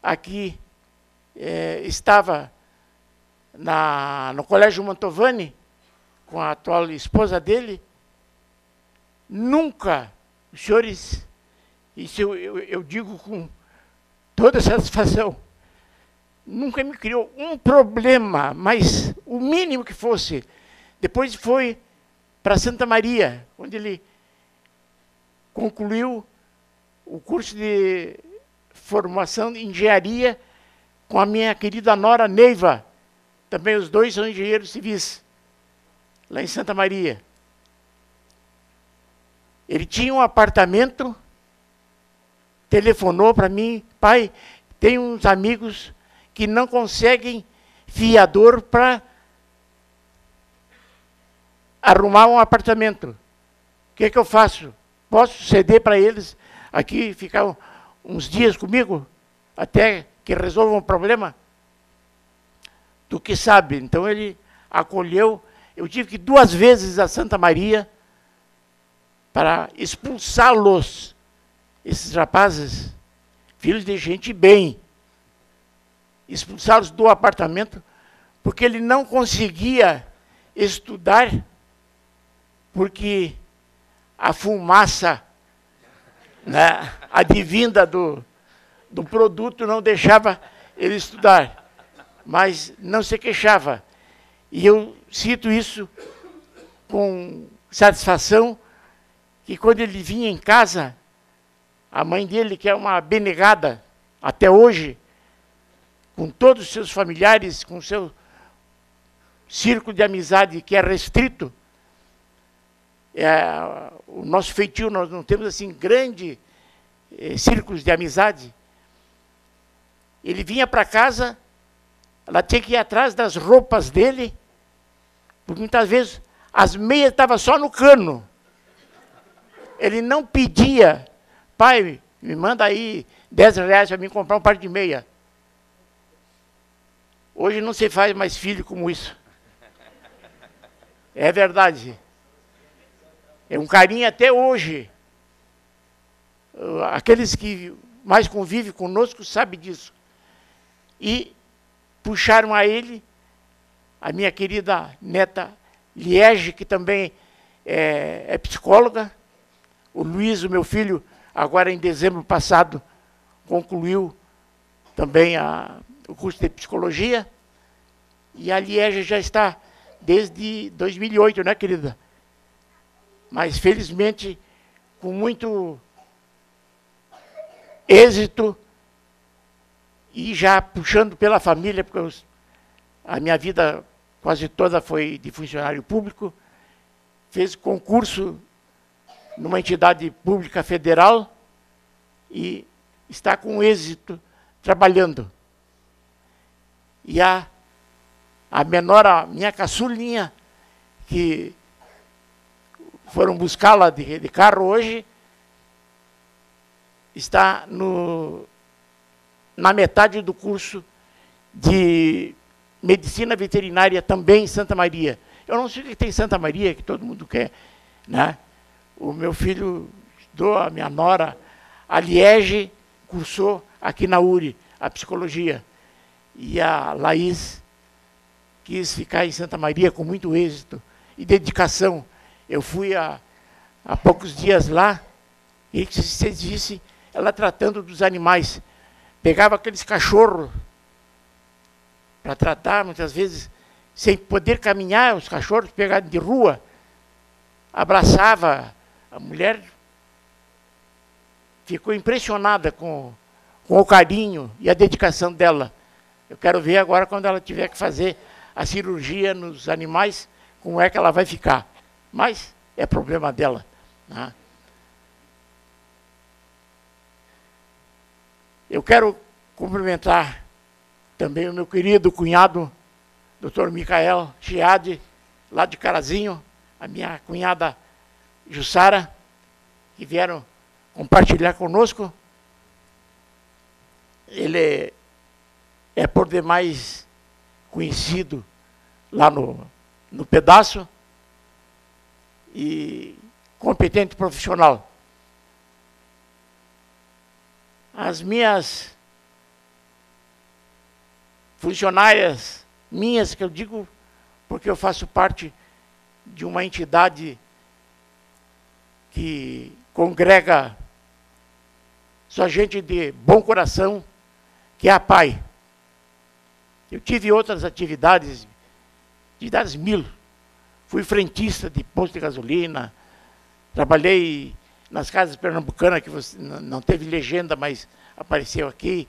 aqui é, estava na, no Colégio Mantovani, com a atual esposa dele, nunca, os senhores, isso eu, eu, eu digo com toda satisfação, nunca me criou um problema, mas o mínimo que fosse. Depois foi para Santa Maria, onde ele concluiu o curso de formação de engenharia com a minha querida nora Neiva. Também os dois são engenheiros civis, lá em Santa Maria. Ele tinha um apartamento, telefonou para mim, pai, tem uns amigos que não conseguem fiador para arrumar um apartamento. O que, é que eu faço? Posso ceder para eles aqui, ficar uns dias comigo, até que resolvam o problema? Do que sabe. Então ele acolheu. Eu tive que duas vezes a Santa Maria para expulsá-los, esses rapazes, filhos de gente bem, expulsá-los do apartamento, porque ele não conseguia estudar, porque a fumaça né, advinda do, do produto não deixava ele estudar, mas não se queixava. E eu cito isso com satisfação, que quando ele vinha em casa, a mãe dele, que é uma benegada até hoje, com todos os seus familiares, com seu círculo de amizade que é restrito, é, o nosso feitio, nós não temos assim grande eh, círculos de amizade. Ele vinha para casa, ela tinha que ir atrás das roupas dele, porque muitas vezes as meias estavam só no cano. Ele não pedia, pai, me manda aí 10 reais para mim comprar um par de meia. Hoje não se faz mais filho como isso. É verdade. É um carinho até hoje. Aqueles que mais convivem conosco sabem disso. E puxaram a ele a minha querida neta Liege, que também é, é psicóloga. O Luiz, o meu filho, agora em dezembro passado, concluiu também a, o curso de psicologia. E a Liege já está desde 2008, né, querida? Mas felizmente com muito êxito e já puxando pela família, porque eu, a minha vida quase toda foi de funcionário público, fez concurso numa entidade pública federal e está com êxito trabalhando. E a, a menor, a minha caçulinha, que foram buscá-la de, de carro hoje, está no, na metade do curso de medicina veterinária também em Santa Maria. Eu não sei o que tem em Santa Maria, que todo mundo quer. Né? O meu filho a minha nora, a Liege, cursou aqui na URI, a psicologia. E a Laís quis ficar em Santa Maria com muito êxito e dedicação eu fui há, há poucos dias lá, e você disse, ela tratando dos animais. Pegava aqueles cachorros para tratar, muitas vezes, sem poder caminhar, os cachorros pegados de rua, abraçava a mulher, ficou impressionada com, com o carinho e a dedicação dela. Eu quero ver agora quando ela tiver que fazer a cirurgia nos animais, como é que ela vai ficar. Mas é problema dela. Né? Eu quero cumprimentar também o meu querido cunhado, Dr. Micael Chiade, lá de Carazinho, a minha cunhada Jussara, que vieram compartilhar conosco. Ele é por demais conhecido lá no, no pedaço e competente profissional. As minhas funcionárias, minhas, que eu digo porque eu faço parte de uma entidade que congrega só gente de bom coração, que é a PAI. Eu tive outras atividades, atividades mil. Fui frentista de posto de gasolina, trabalhei nas casas pernambucanas, que você, não teve legenda, mas apareceu aqui.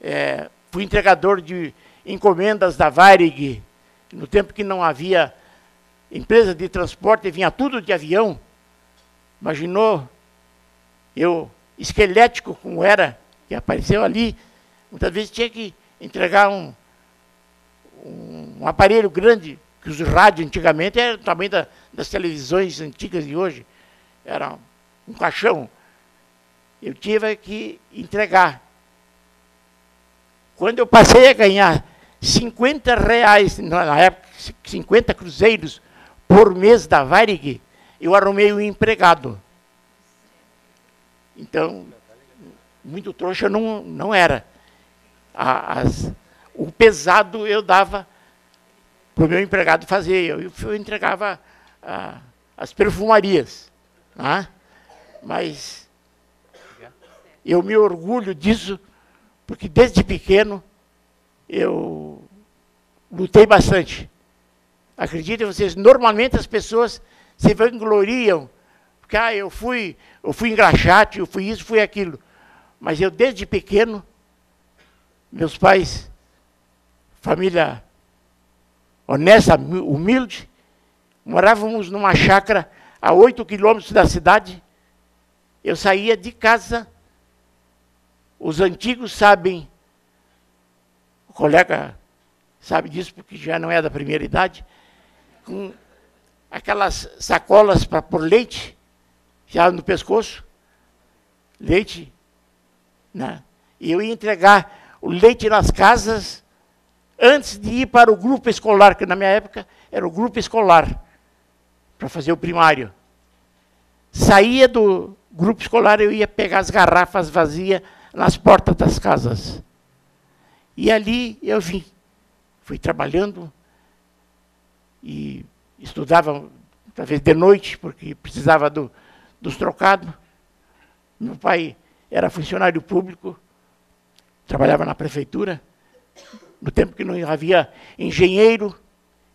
É, fui entregador de encomendas da Varig, no tempo que não havia empresa de transporte, vinha tudo de avião. Imaginou eu, esquelético como era, que apareceu ali, muitas vezes tinha que entregar um, um aparelho grande, que os rádios antigamente eram também da, das televisões antigas de hoje, era um caixão. Eu tive que entregar. Quando eu passei a ganhar 50 reais, na época, 50 cruzeiros por mês da Varig, eu arrumei um empregado. Então, muito trouxa não, não era. As, o pesado eu dava para o meu empregado fazer. Eu, eu entregava ah, as perfumarias. Né? Mas eu me orgulho disso, porque desde pequeno eu lutei bastante. Acreditem vocês, normalmente as pessoas se vangloriam, porque ah, eu fui, eu fui engraxate, eu fui isso, fui aquilo. Mas eu desde pequeno, meus pais, família honesta, humilde, morávamos numa chácara a oito quilômetros da cidade. Eu saía de casa, os antigos sabem colega sabe disso porque já não é da primeira idade, com aquelas sacolas para pôr leite, já no pescoço, leite, né? e eu ia entregar o leite nas casas antes de ir para o grupo escolar, que na minha época era o grupo escolar, para fazer o primário. Saía do grupo escolar, eu ia pegar as garrafas vazias nas portas das casas. E ali eu vim. Fui trabalhando e estudava, talvez de noite, porque precisava do, dos trocados. Meu pai era funcionário público, trabalhava na prefeitura. No tempo que não havia engenheiro,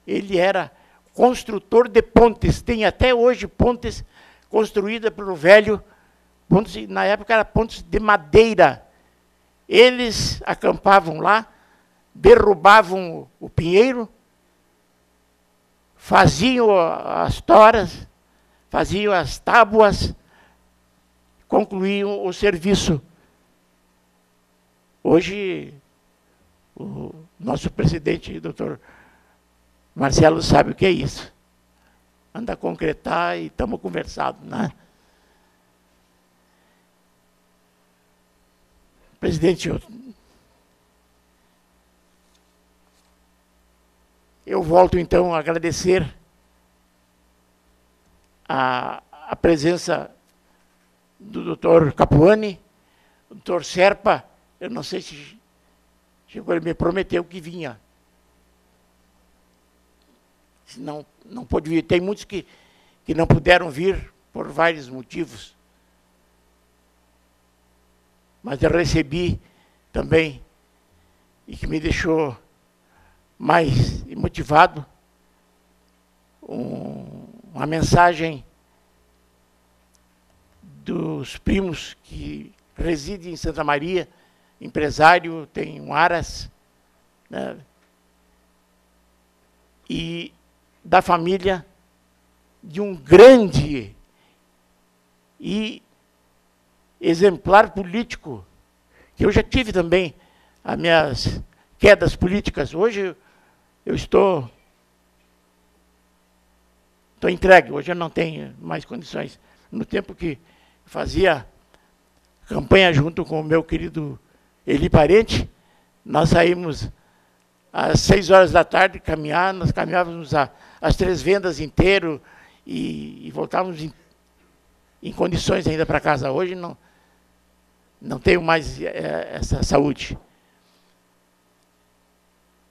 ele era construtor de pontes. Tem até hoje pontes construídas pelo velho, pontes, na época era pontes de madeira, eles acampavam lá, derrubavam o pinheiro, faziam as toras, faziam as tábuas, concluíam o serviço. Hoje, o nosso presidente, doutor Marcelo, sabe o que é isso. Anda a concretar e estamos conversando, né? Presidente, eu, eu volto então a agradecer a, a presença do doutor Capuani, do doutor Serpa, eu não sei se chegou, ele me prometeu que vinha. Não, não pôde vir. Tem muitos que, que não puderam vir por vários motivos mas eu recebi também e que me deixou mais motivado um, uma mensagem dos primos que residem em Santa Maria, empresário, tem um Aras, né? e da família de um grande e exemplar político, que eu já tive também as minhas quedas políticas. Hoje eu estou estou entregue, hoje eu não tenho mais condições. No tempo que fazia campanha junto com o meu querido Eli Parente, nós saímos às seis horas da tarde caminhar, nós caminhávamos a, as três vendas inteiro e, e voltávamos em, em condições ainda para casa. Hoje não, não tenho mais é, essa saúde.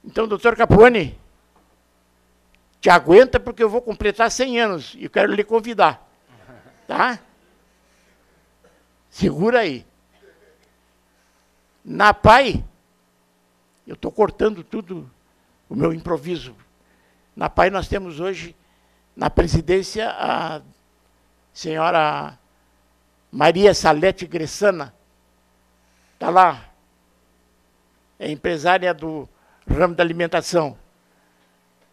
Então, doutor Capuani, te aguenta porque eu vou completar 100 anos e eu quero lhe convidar. Tá? Segura aí. Na PAI, eu estou cortando tudo o meu improviso. Na PAI nós temos hoje, na presidência, a senhora Maria Salete Gressana. Está lá. É empresária do ramo da alimentação.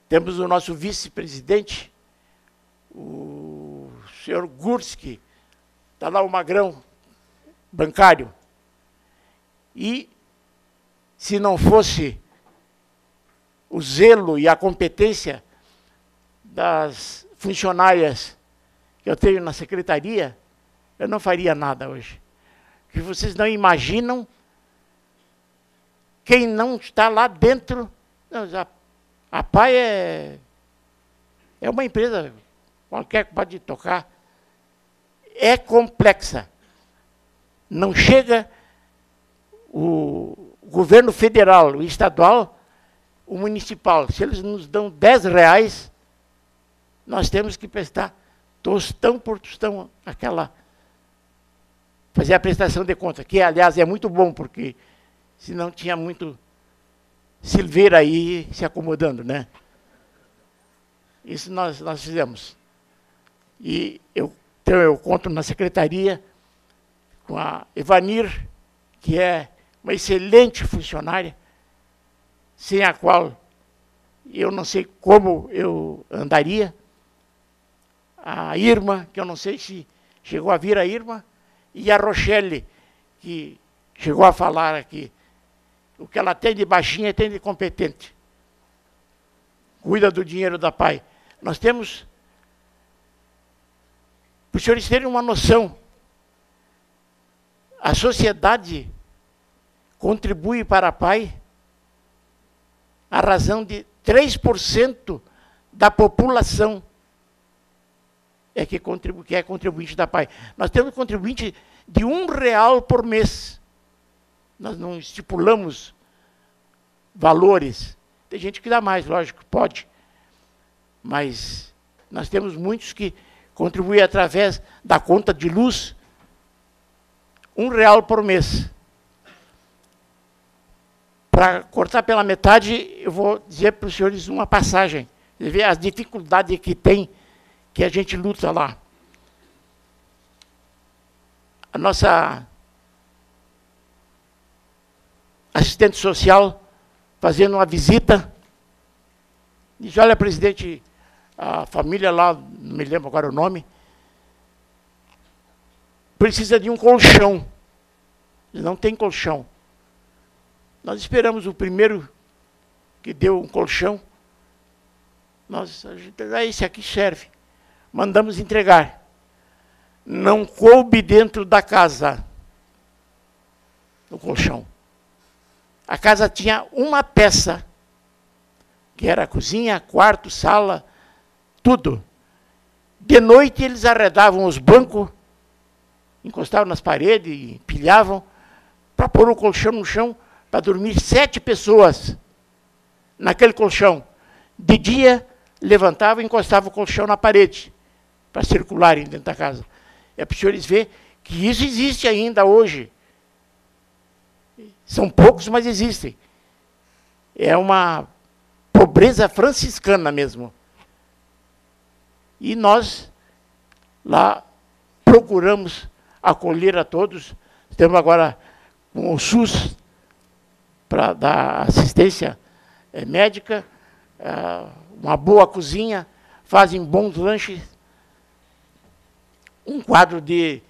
Temos o nosso vice-presidente, o senhor Gurski, está lá o magrão bancário. E se não fosse o zelo e a competência das funcionárias que eu tenho na secretaria, eu não faria nada hoje. Que vocês não imaginam quem não está lá dentro. A, a PAI é, é uma empresa, qualquer que pode tocar. É complexa. Não chega o governo federal, o estadual, o municipal. Se eles nos dão 10 reais, nós temos que prestar tostão por tostão aquela. Fazer a prestação de conta, que aliás é muito bom, porque senão tinha muito Silveira aí se acomodando, né? Isso nós, nós fizemos. E eu, então eu conto na secretaria com a Evanir, que é uma excelente funcionária, sem a qual eu não sei como eu andaria. A Irma, que eu não sei se chegou a vir a Irma, e a Rochelle, que chegou a falar aqui o que ela tem de baixinha tem de competente. Cuida do dinheiro da pai. Nós temos, para os senhores terem uma noção, a sociedade contribui para a pai a razão de 3% da população é que, que é contribuinte da PAI. Nós temos contribuinte de um real por mês. Nós não estipulamos valores. Tem gente que dá mais, lógico, pode. Mas nós temos muitos que contribuem através da conta de luz, um real por mês. Para cortar pela metade, eu vou dizer para os senhores uma passagem. Vê as dificuldades que tem, que a gente luta lá. A nossa assistente social fazendo uma visita. Diz, olha, presidente, a família lá, não me lembro agora o nome, precisa de um colchão. Não tem colchão. Nós esperamos o primeiro que deu um colchão. Nós, a gente, ah, esse aqui serve. Mandamos entregar. Não coube dentro da casa o colchão. A casa tinha uma peça, que era cozinha, quarto, sala, tudo. De noite eles arredavam os bancos, encostavam nas paredes pilhavam para pôr o colchão no chão para dormir sete pessoas naquele colchão. De dia, levantava e encostava o colchão na parede para circularem dentro da casa. É para os senhores ver que isso existe ainda hoje. São poucos, mas existem. É uma pobreza franciscana mesmo. E nós lá procuramos acolher a todos. Temos agora com o SUS para dar assistência é, médica, é, uma boa cozinha, fazem bons lanches, um quadro de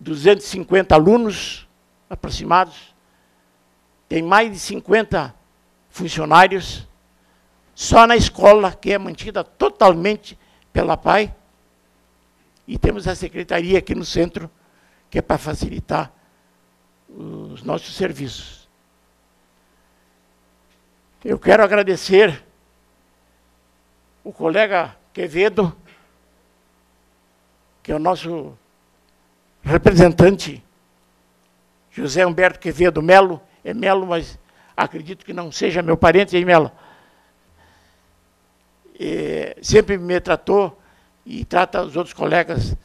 250 alunos aproximados, tem mais de 50 funcionários, só na escola, que é mantida totalmente pela PAI, e temos a secretaria aqui no centro, que é para facilitar os nossos serviços. Eu quero agradecer o colega Quevedo, que é o nosso representante, José Humberto Quevedo Melo, é Melo, mas acredito que não seja meu parente, hein, Melo? E sempre me tratou e trata os outros colegas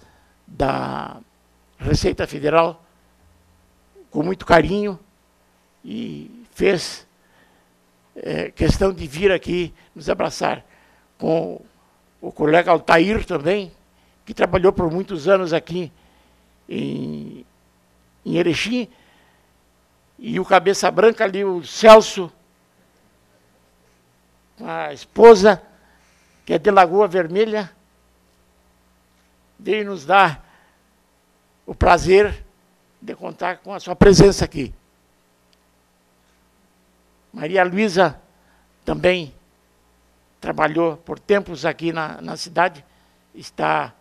da Receita Federal com muito carinho e fez é, questão de vir aqui nos abraçar com o colega Altair também, que trabalhou por muitos anos aqui em, em Erechim, e o cabeça branca ali, o Celso, a esposa, que é de Lagoa Vermelha, veio nos dar o prazer de contar com a sua presença aqui. Maria Luísa também trabalhou por tempos aqui na, na cidade, está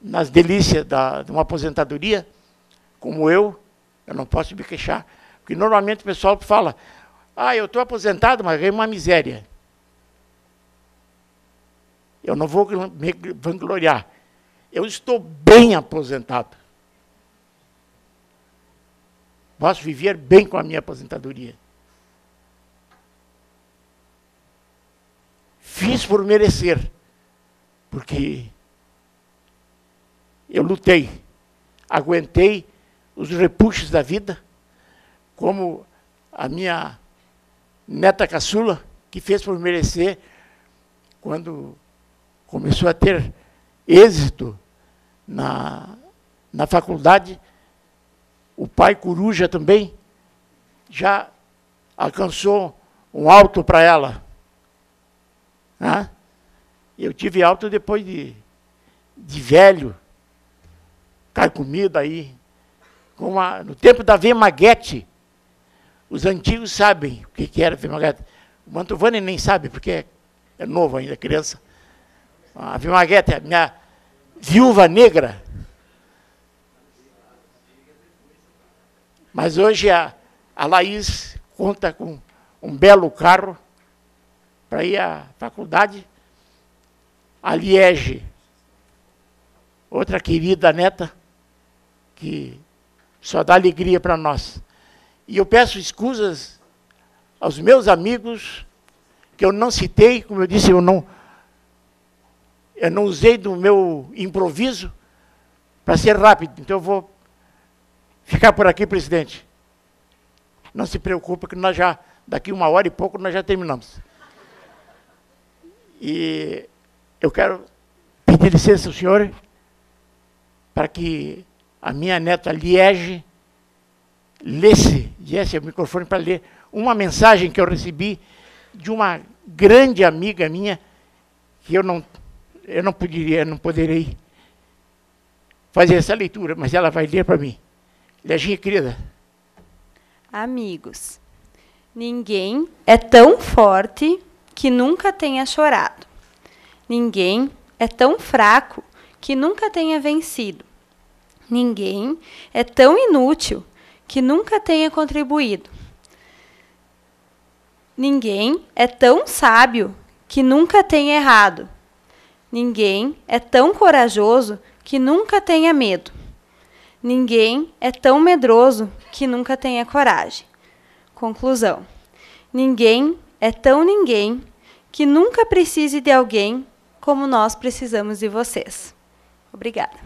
nas delícias da, de uma aposentadoria, como eu, eu não posso me queixar. Porque normalmente o pessoal fala, ah, eu estou aposentado, mas ganhei uma miséria. Eu não vou me vangloriar. Eu estou bem aposentado. Posso viver bem com a minha aposentadoria. Fiz por merecer, porque eu lutei, aguentei os repuxos da vida, como a minha neta caçula, que fez por merecer quando começou a ter êxito na, na faculdade. O pai coruja também já alcançou um alto para ela. Né? Eu tive alto depois de, de velho, cai comida aí. Com a, no tempo da Vemaguete, os antigos sabem o que, que era Vemaguete. O Mantovani nem sabe, porque é, é novo ainda, criança. A Vemaguete, a minha viúva negra. Mas hoje a, a Laís conta com um belo carro para ir à faculdade. A Liege, outra querida neta, que só dá alegria para nós. E eu peço escusas aos meus amigos, que eu não citei, como eu disse, eu não, eu não usei do meu improviso para ser rápido. Então eu vou ficar por aqui, presidente. Não se preocupe que nós já, daqui uma hora e pouco, nós já terminamos. E eu quero pedir licença ao senhor para que a minha neta Liege lesse, desse o microfone para ler uma mensagem que eu recebi de uma grande amiga minha, que eu não, eu não poderia, não poderei fazer essa leitura, mas ela vai ler para mim. Leginha querida. Amigos, ninguém é tão forte que nunca tenha chorado. Ninguém é tão fraco que nunca tenha vencido. Ninguém é tão inútil que nunca tenha contribuído. Ninguém é tão sábio que nunca tenha errado. Ninguém é tão corajoso que nunca tenha medo. Ninguém é tão medroso que nunca tenha coragem. Conclusão: Ninguém é tão ninguém que nunca precise de alguém como nós precisamos de vocês. Obrigada.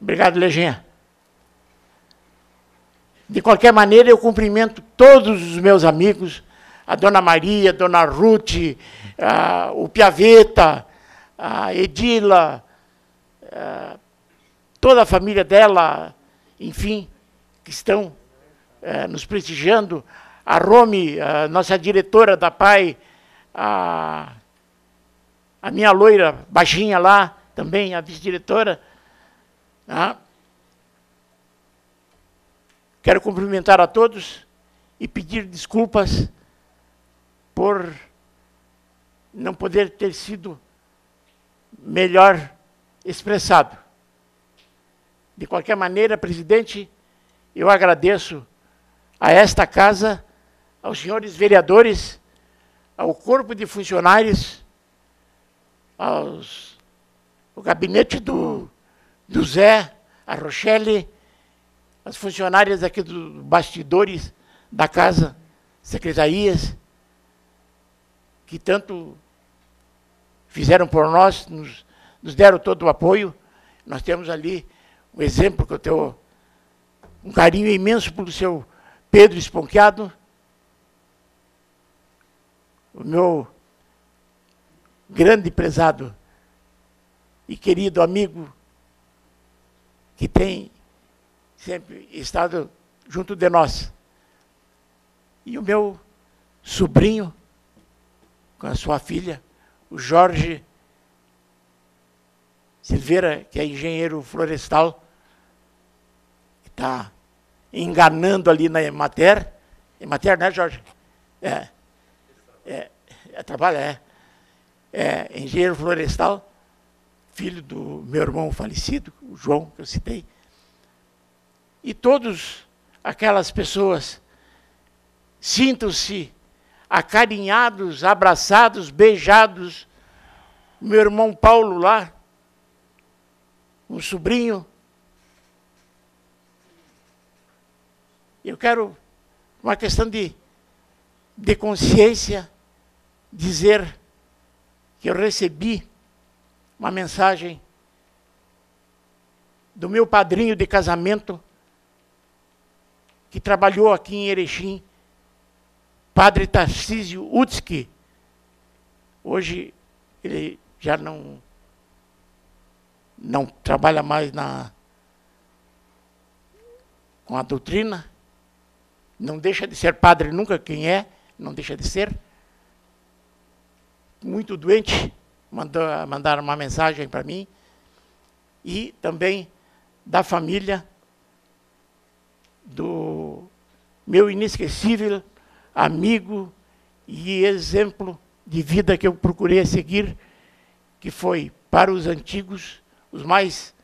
Obrigado, Leginha. De qualquer maneira, eu cumprimento todos os meus amigos, a Dona Maria, a Dona Ruth, a, o Piaveta, a Edila, a, toda a família dela, enfim, que estão é, nos prestigiando, a Rome, a nossa diretora da PAI, a, a minha loira baixinha lá, também, a vice-diretora, Ah. Quero cumprimentar a todos e pedir desculpas por não poder ter sido melhor expressado. De qualquer maneira, presidente, eu agradeço a esta casa, aos senhores vereadores, ao corpo de funcionários, aos, ao gabinete do, do Zé, a Rochelle, as funcionárias aqui dos bastidores da casa, secretarias, que tanto fizeram por nós, nos, nos deram todo o apoio. Nós temos ali um exemplo que eu tenho um carinho imenso pelo seu Pedro Esponqueado, o meu grande prezado e querido amigo que tem sempre estado junto de nós. E o meu sobrinho, com a sua filha, o Jorge Silveira, que é engenheiro florestal, está enganando ali na Emater. Emater, né, Jorge? É. É, é trabalha, é. É engenheiro florestal, filho do meu irmão falecido, o João, que eu citei. E todos aquelas pessoas sintam-se acarinhados, abraçados, beijados. Meu irmão Paulo lá, um sobrinho. Eu quero, uma questão de, de consciência, dizer que eu recebi uma mensagem do meu padrinho de casamento, que trabalhou aqui em Erechim, Padre Tarcísio Utski, hoje ele já não não trabalha mais na com a doutrina, não deixa de ser padre nunca quem é, não deixa de ser. Muito doente, mandou mandar uma mensagem para mim. E também da família do meu inesquecível amigo e exemplo de vida que eu procurei seguir, que foi para os antigos, os mais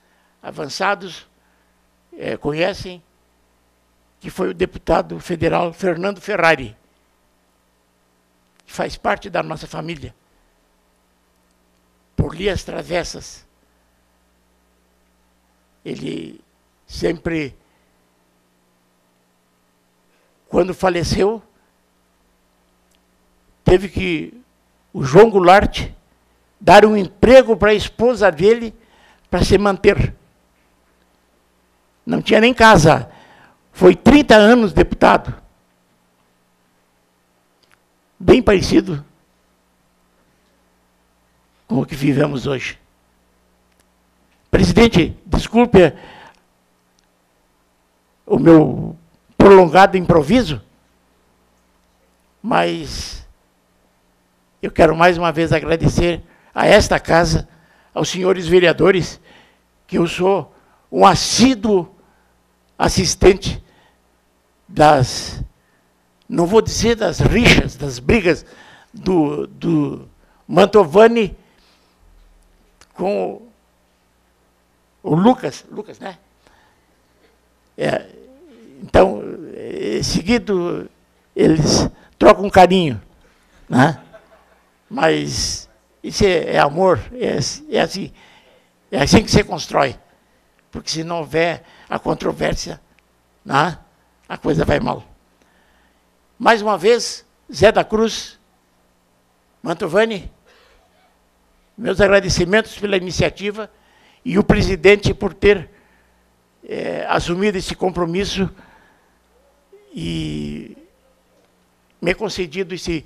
avançados é, conhecem, que foi o deputado federal Fernando Ferrari, que faz parte da nossa família. Por Lias Travessas, ele sempre, quando faleceu, teve que o João Goulart dar um emprego para a esposa dele para se manter. Não tinha nem casa. Foi 30 anos deputado. Bem parecido com o que vivemos hoje. Presidente, desculpe o meu prolongado improviso, mas eu quero mais uma vez agradecer a esta casa, aos senhores vereadores, que eu sou um assíduo assistente das, não vou dizer das rixas, das brigas do, do Mantovani com o Lucas, Lucas, né? É, então, é, seguido, eles trocam um carinho, né? Mas isso é, é amor, é, é, assim, é assim que se constrói. Porque se não houver a controvérsia, né, a coisa vai mal. Mais uma vez, Zé da Cruz, Mantovani, meus agradecimentos pela iniciativa e o presidente por ter é, assumido esse compromisso e me concedido esse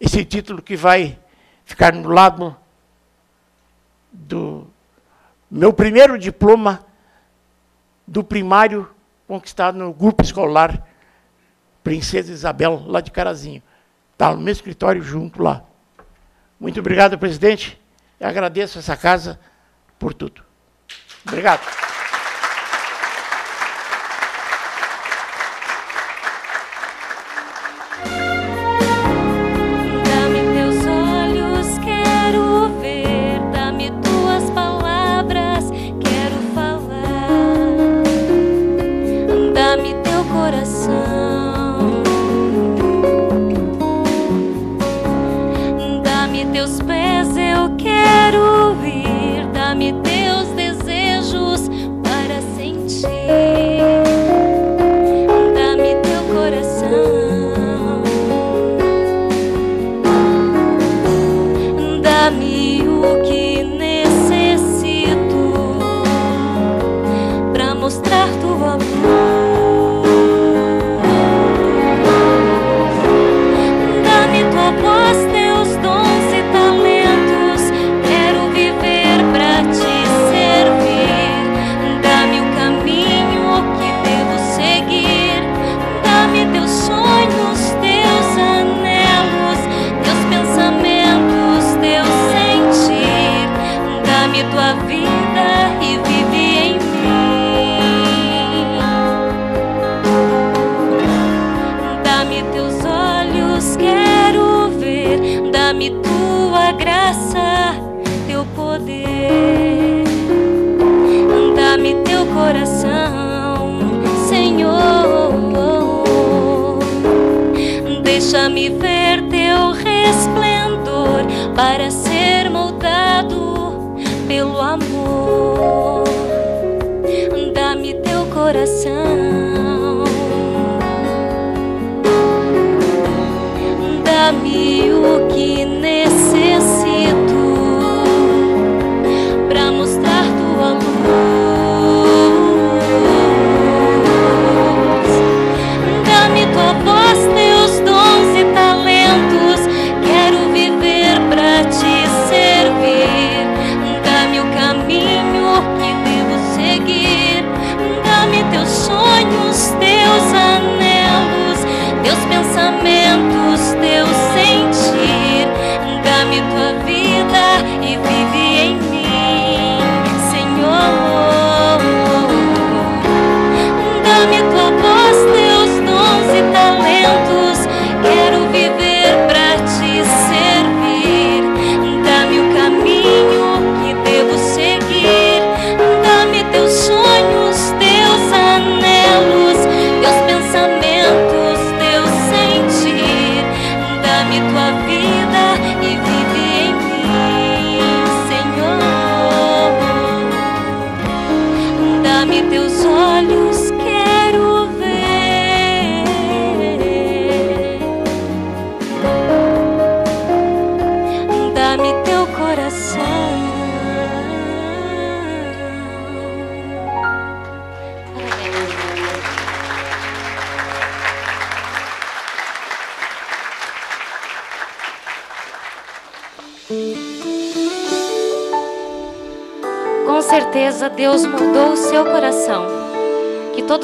esse título que vai ficar no lado do meu primeiro diploma do primário conquistado no grupo escolar Princesa Isabel, lá de Carazinho. Está no meu escritório junto lá. Muito obrigado, presidente. Eu agradeço essa casa por tudo. Obrigado.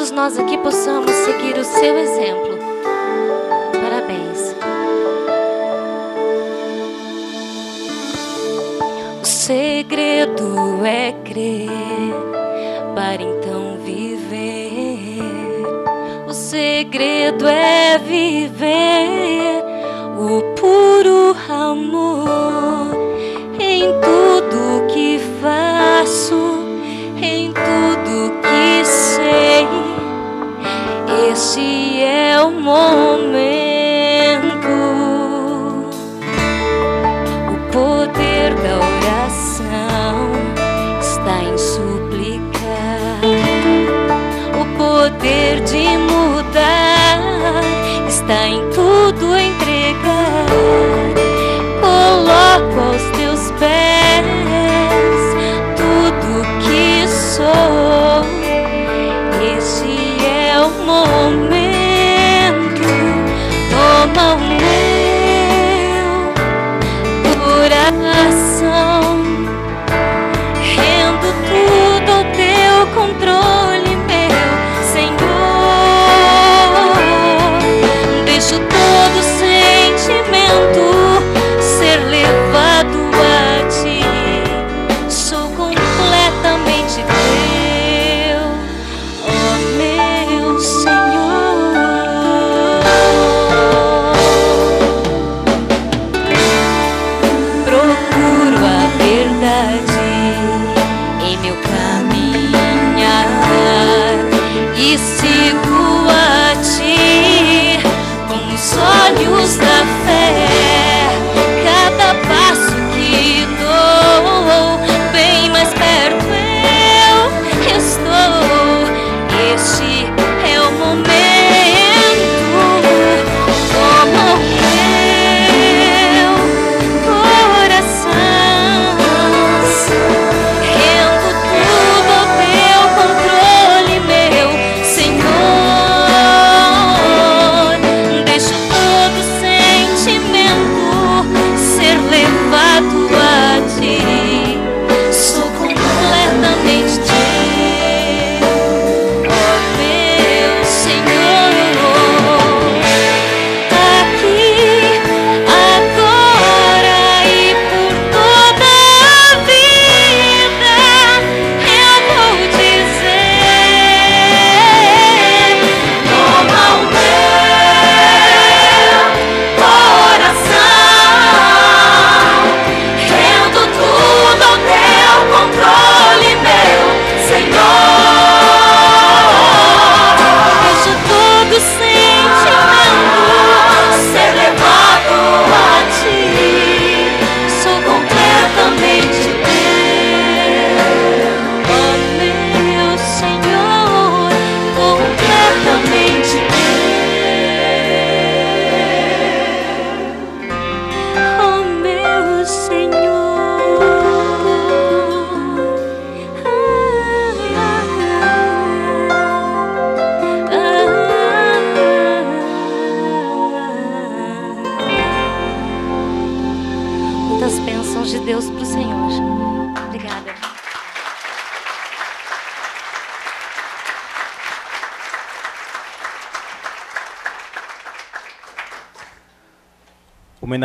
todos nós aqui possamos seguir o seu exemplo. Parabéns. O segredo é crer para então viver. O segredo é viver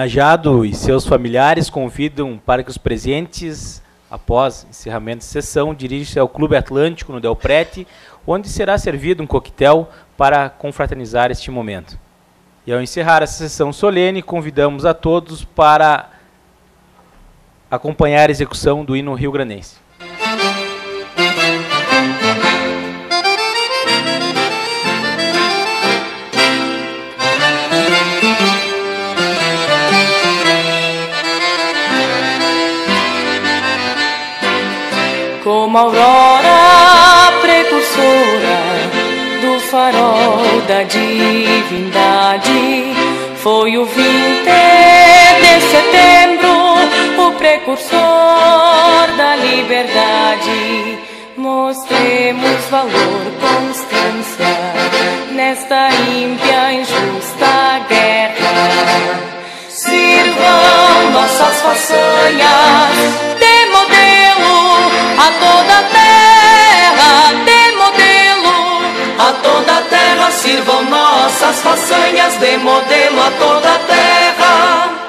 homenageado e seus familiares convidam para que os presentes, após encerramento de sessão, dirigam-se ao Clube Atlântico, no Del Prete, onde será servido um coquetel para confraternizar este momento. E ao encerrar essa sessão solene, convidamos a todos para acompanhar a execução do hino rio-granense. Como aurora precursora do farol da divindade, foi o 20 de setembro o precursor da liberdade. Mostremos valor, constância nesta ímpia, injusta guerra. Sirvam nossas façanhas Sirvam nossas façanhas de modelo a toda a terra.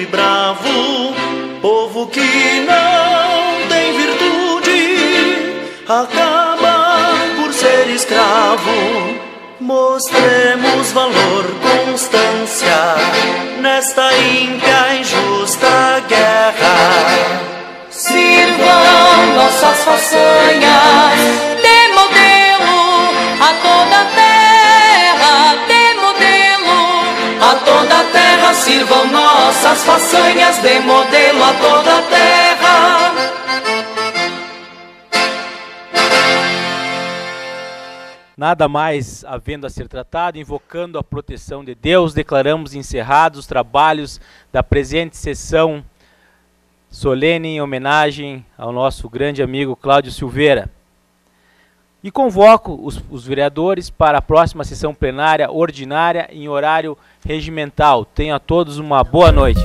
E bravo. Povo que não tem virtude acaba por ser escravo. Mostremos valor, constância nesta ímpia, injusta guerra. Sirvam nossas façanhas nossas façanhas de modelo a toda a terra. Nada mais havendo a ser tratado, invocando a proteção de Deus, declaramos encerrados os trabalhos da presente sessão solene em homenagem ao nosso grande amigo Cláudio Silveira. E convoco os, os, vereadores para a próxima sessão plenária ordinária em horário regimental. Tenham a todos uma boa noite.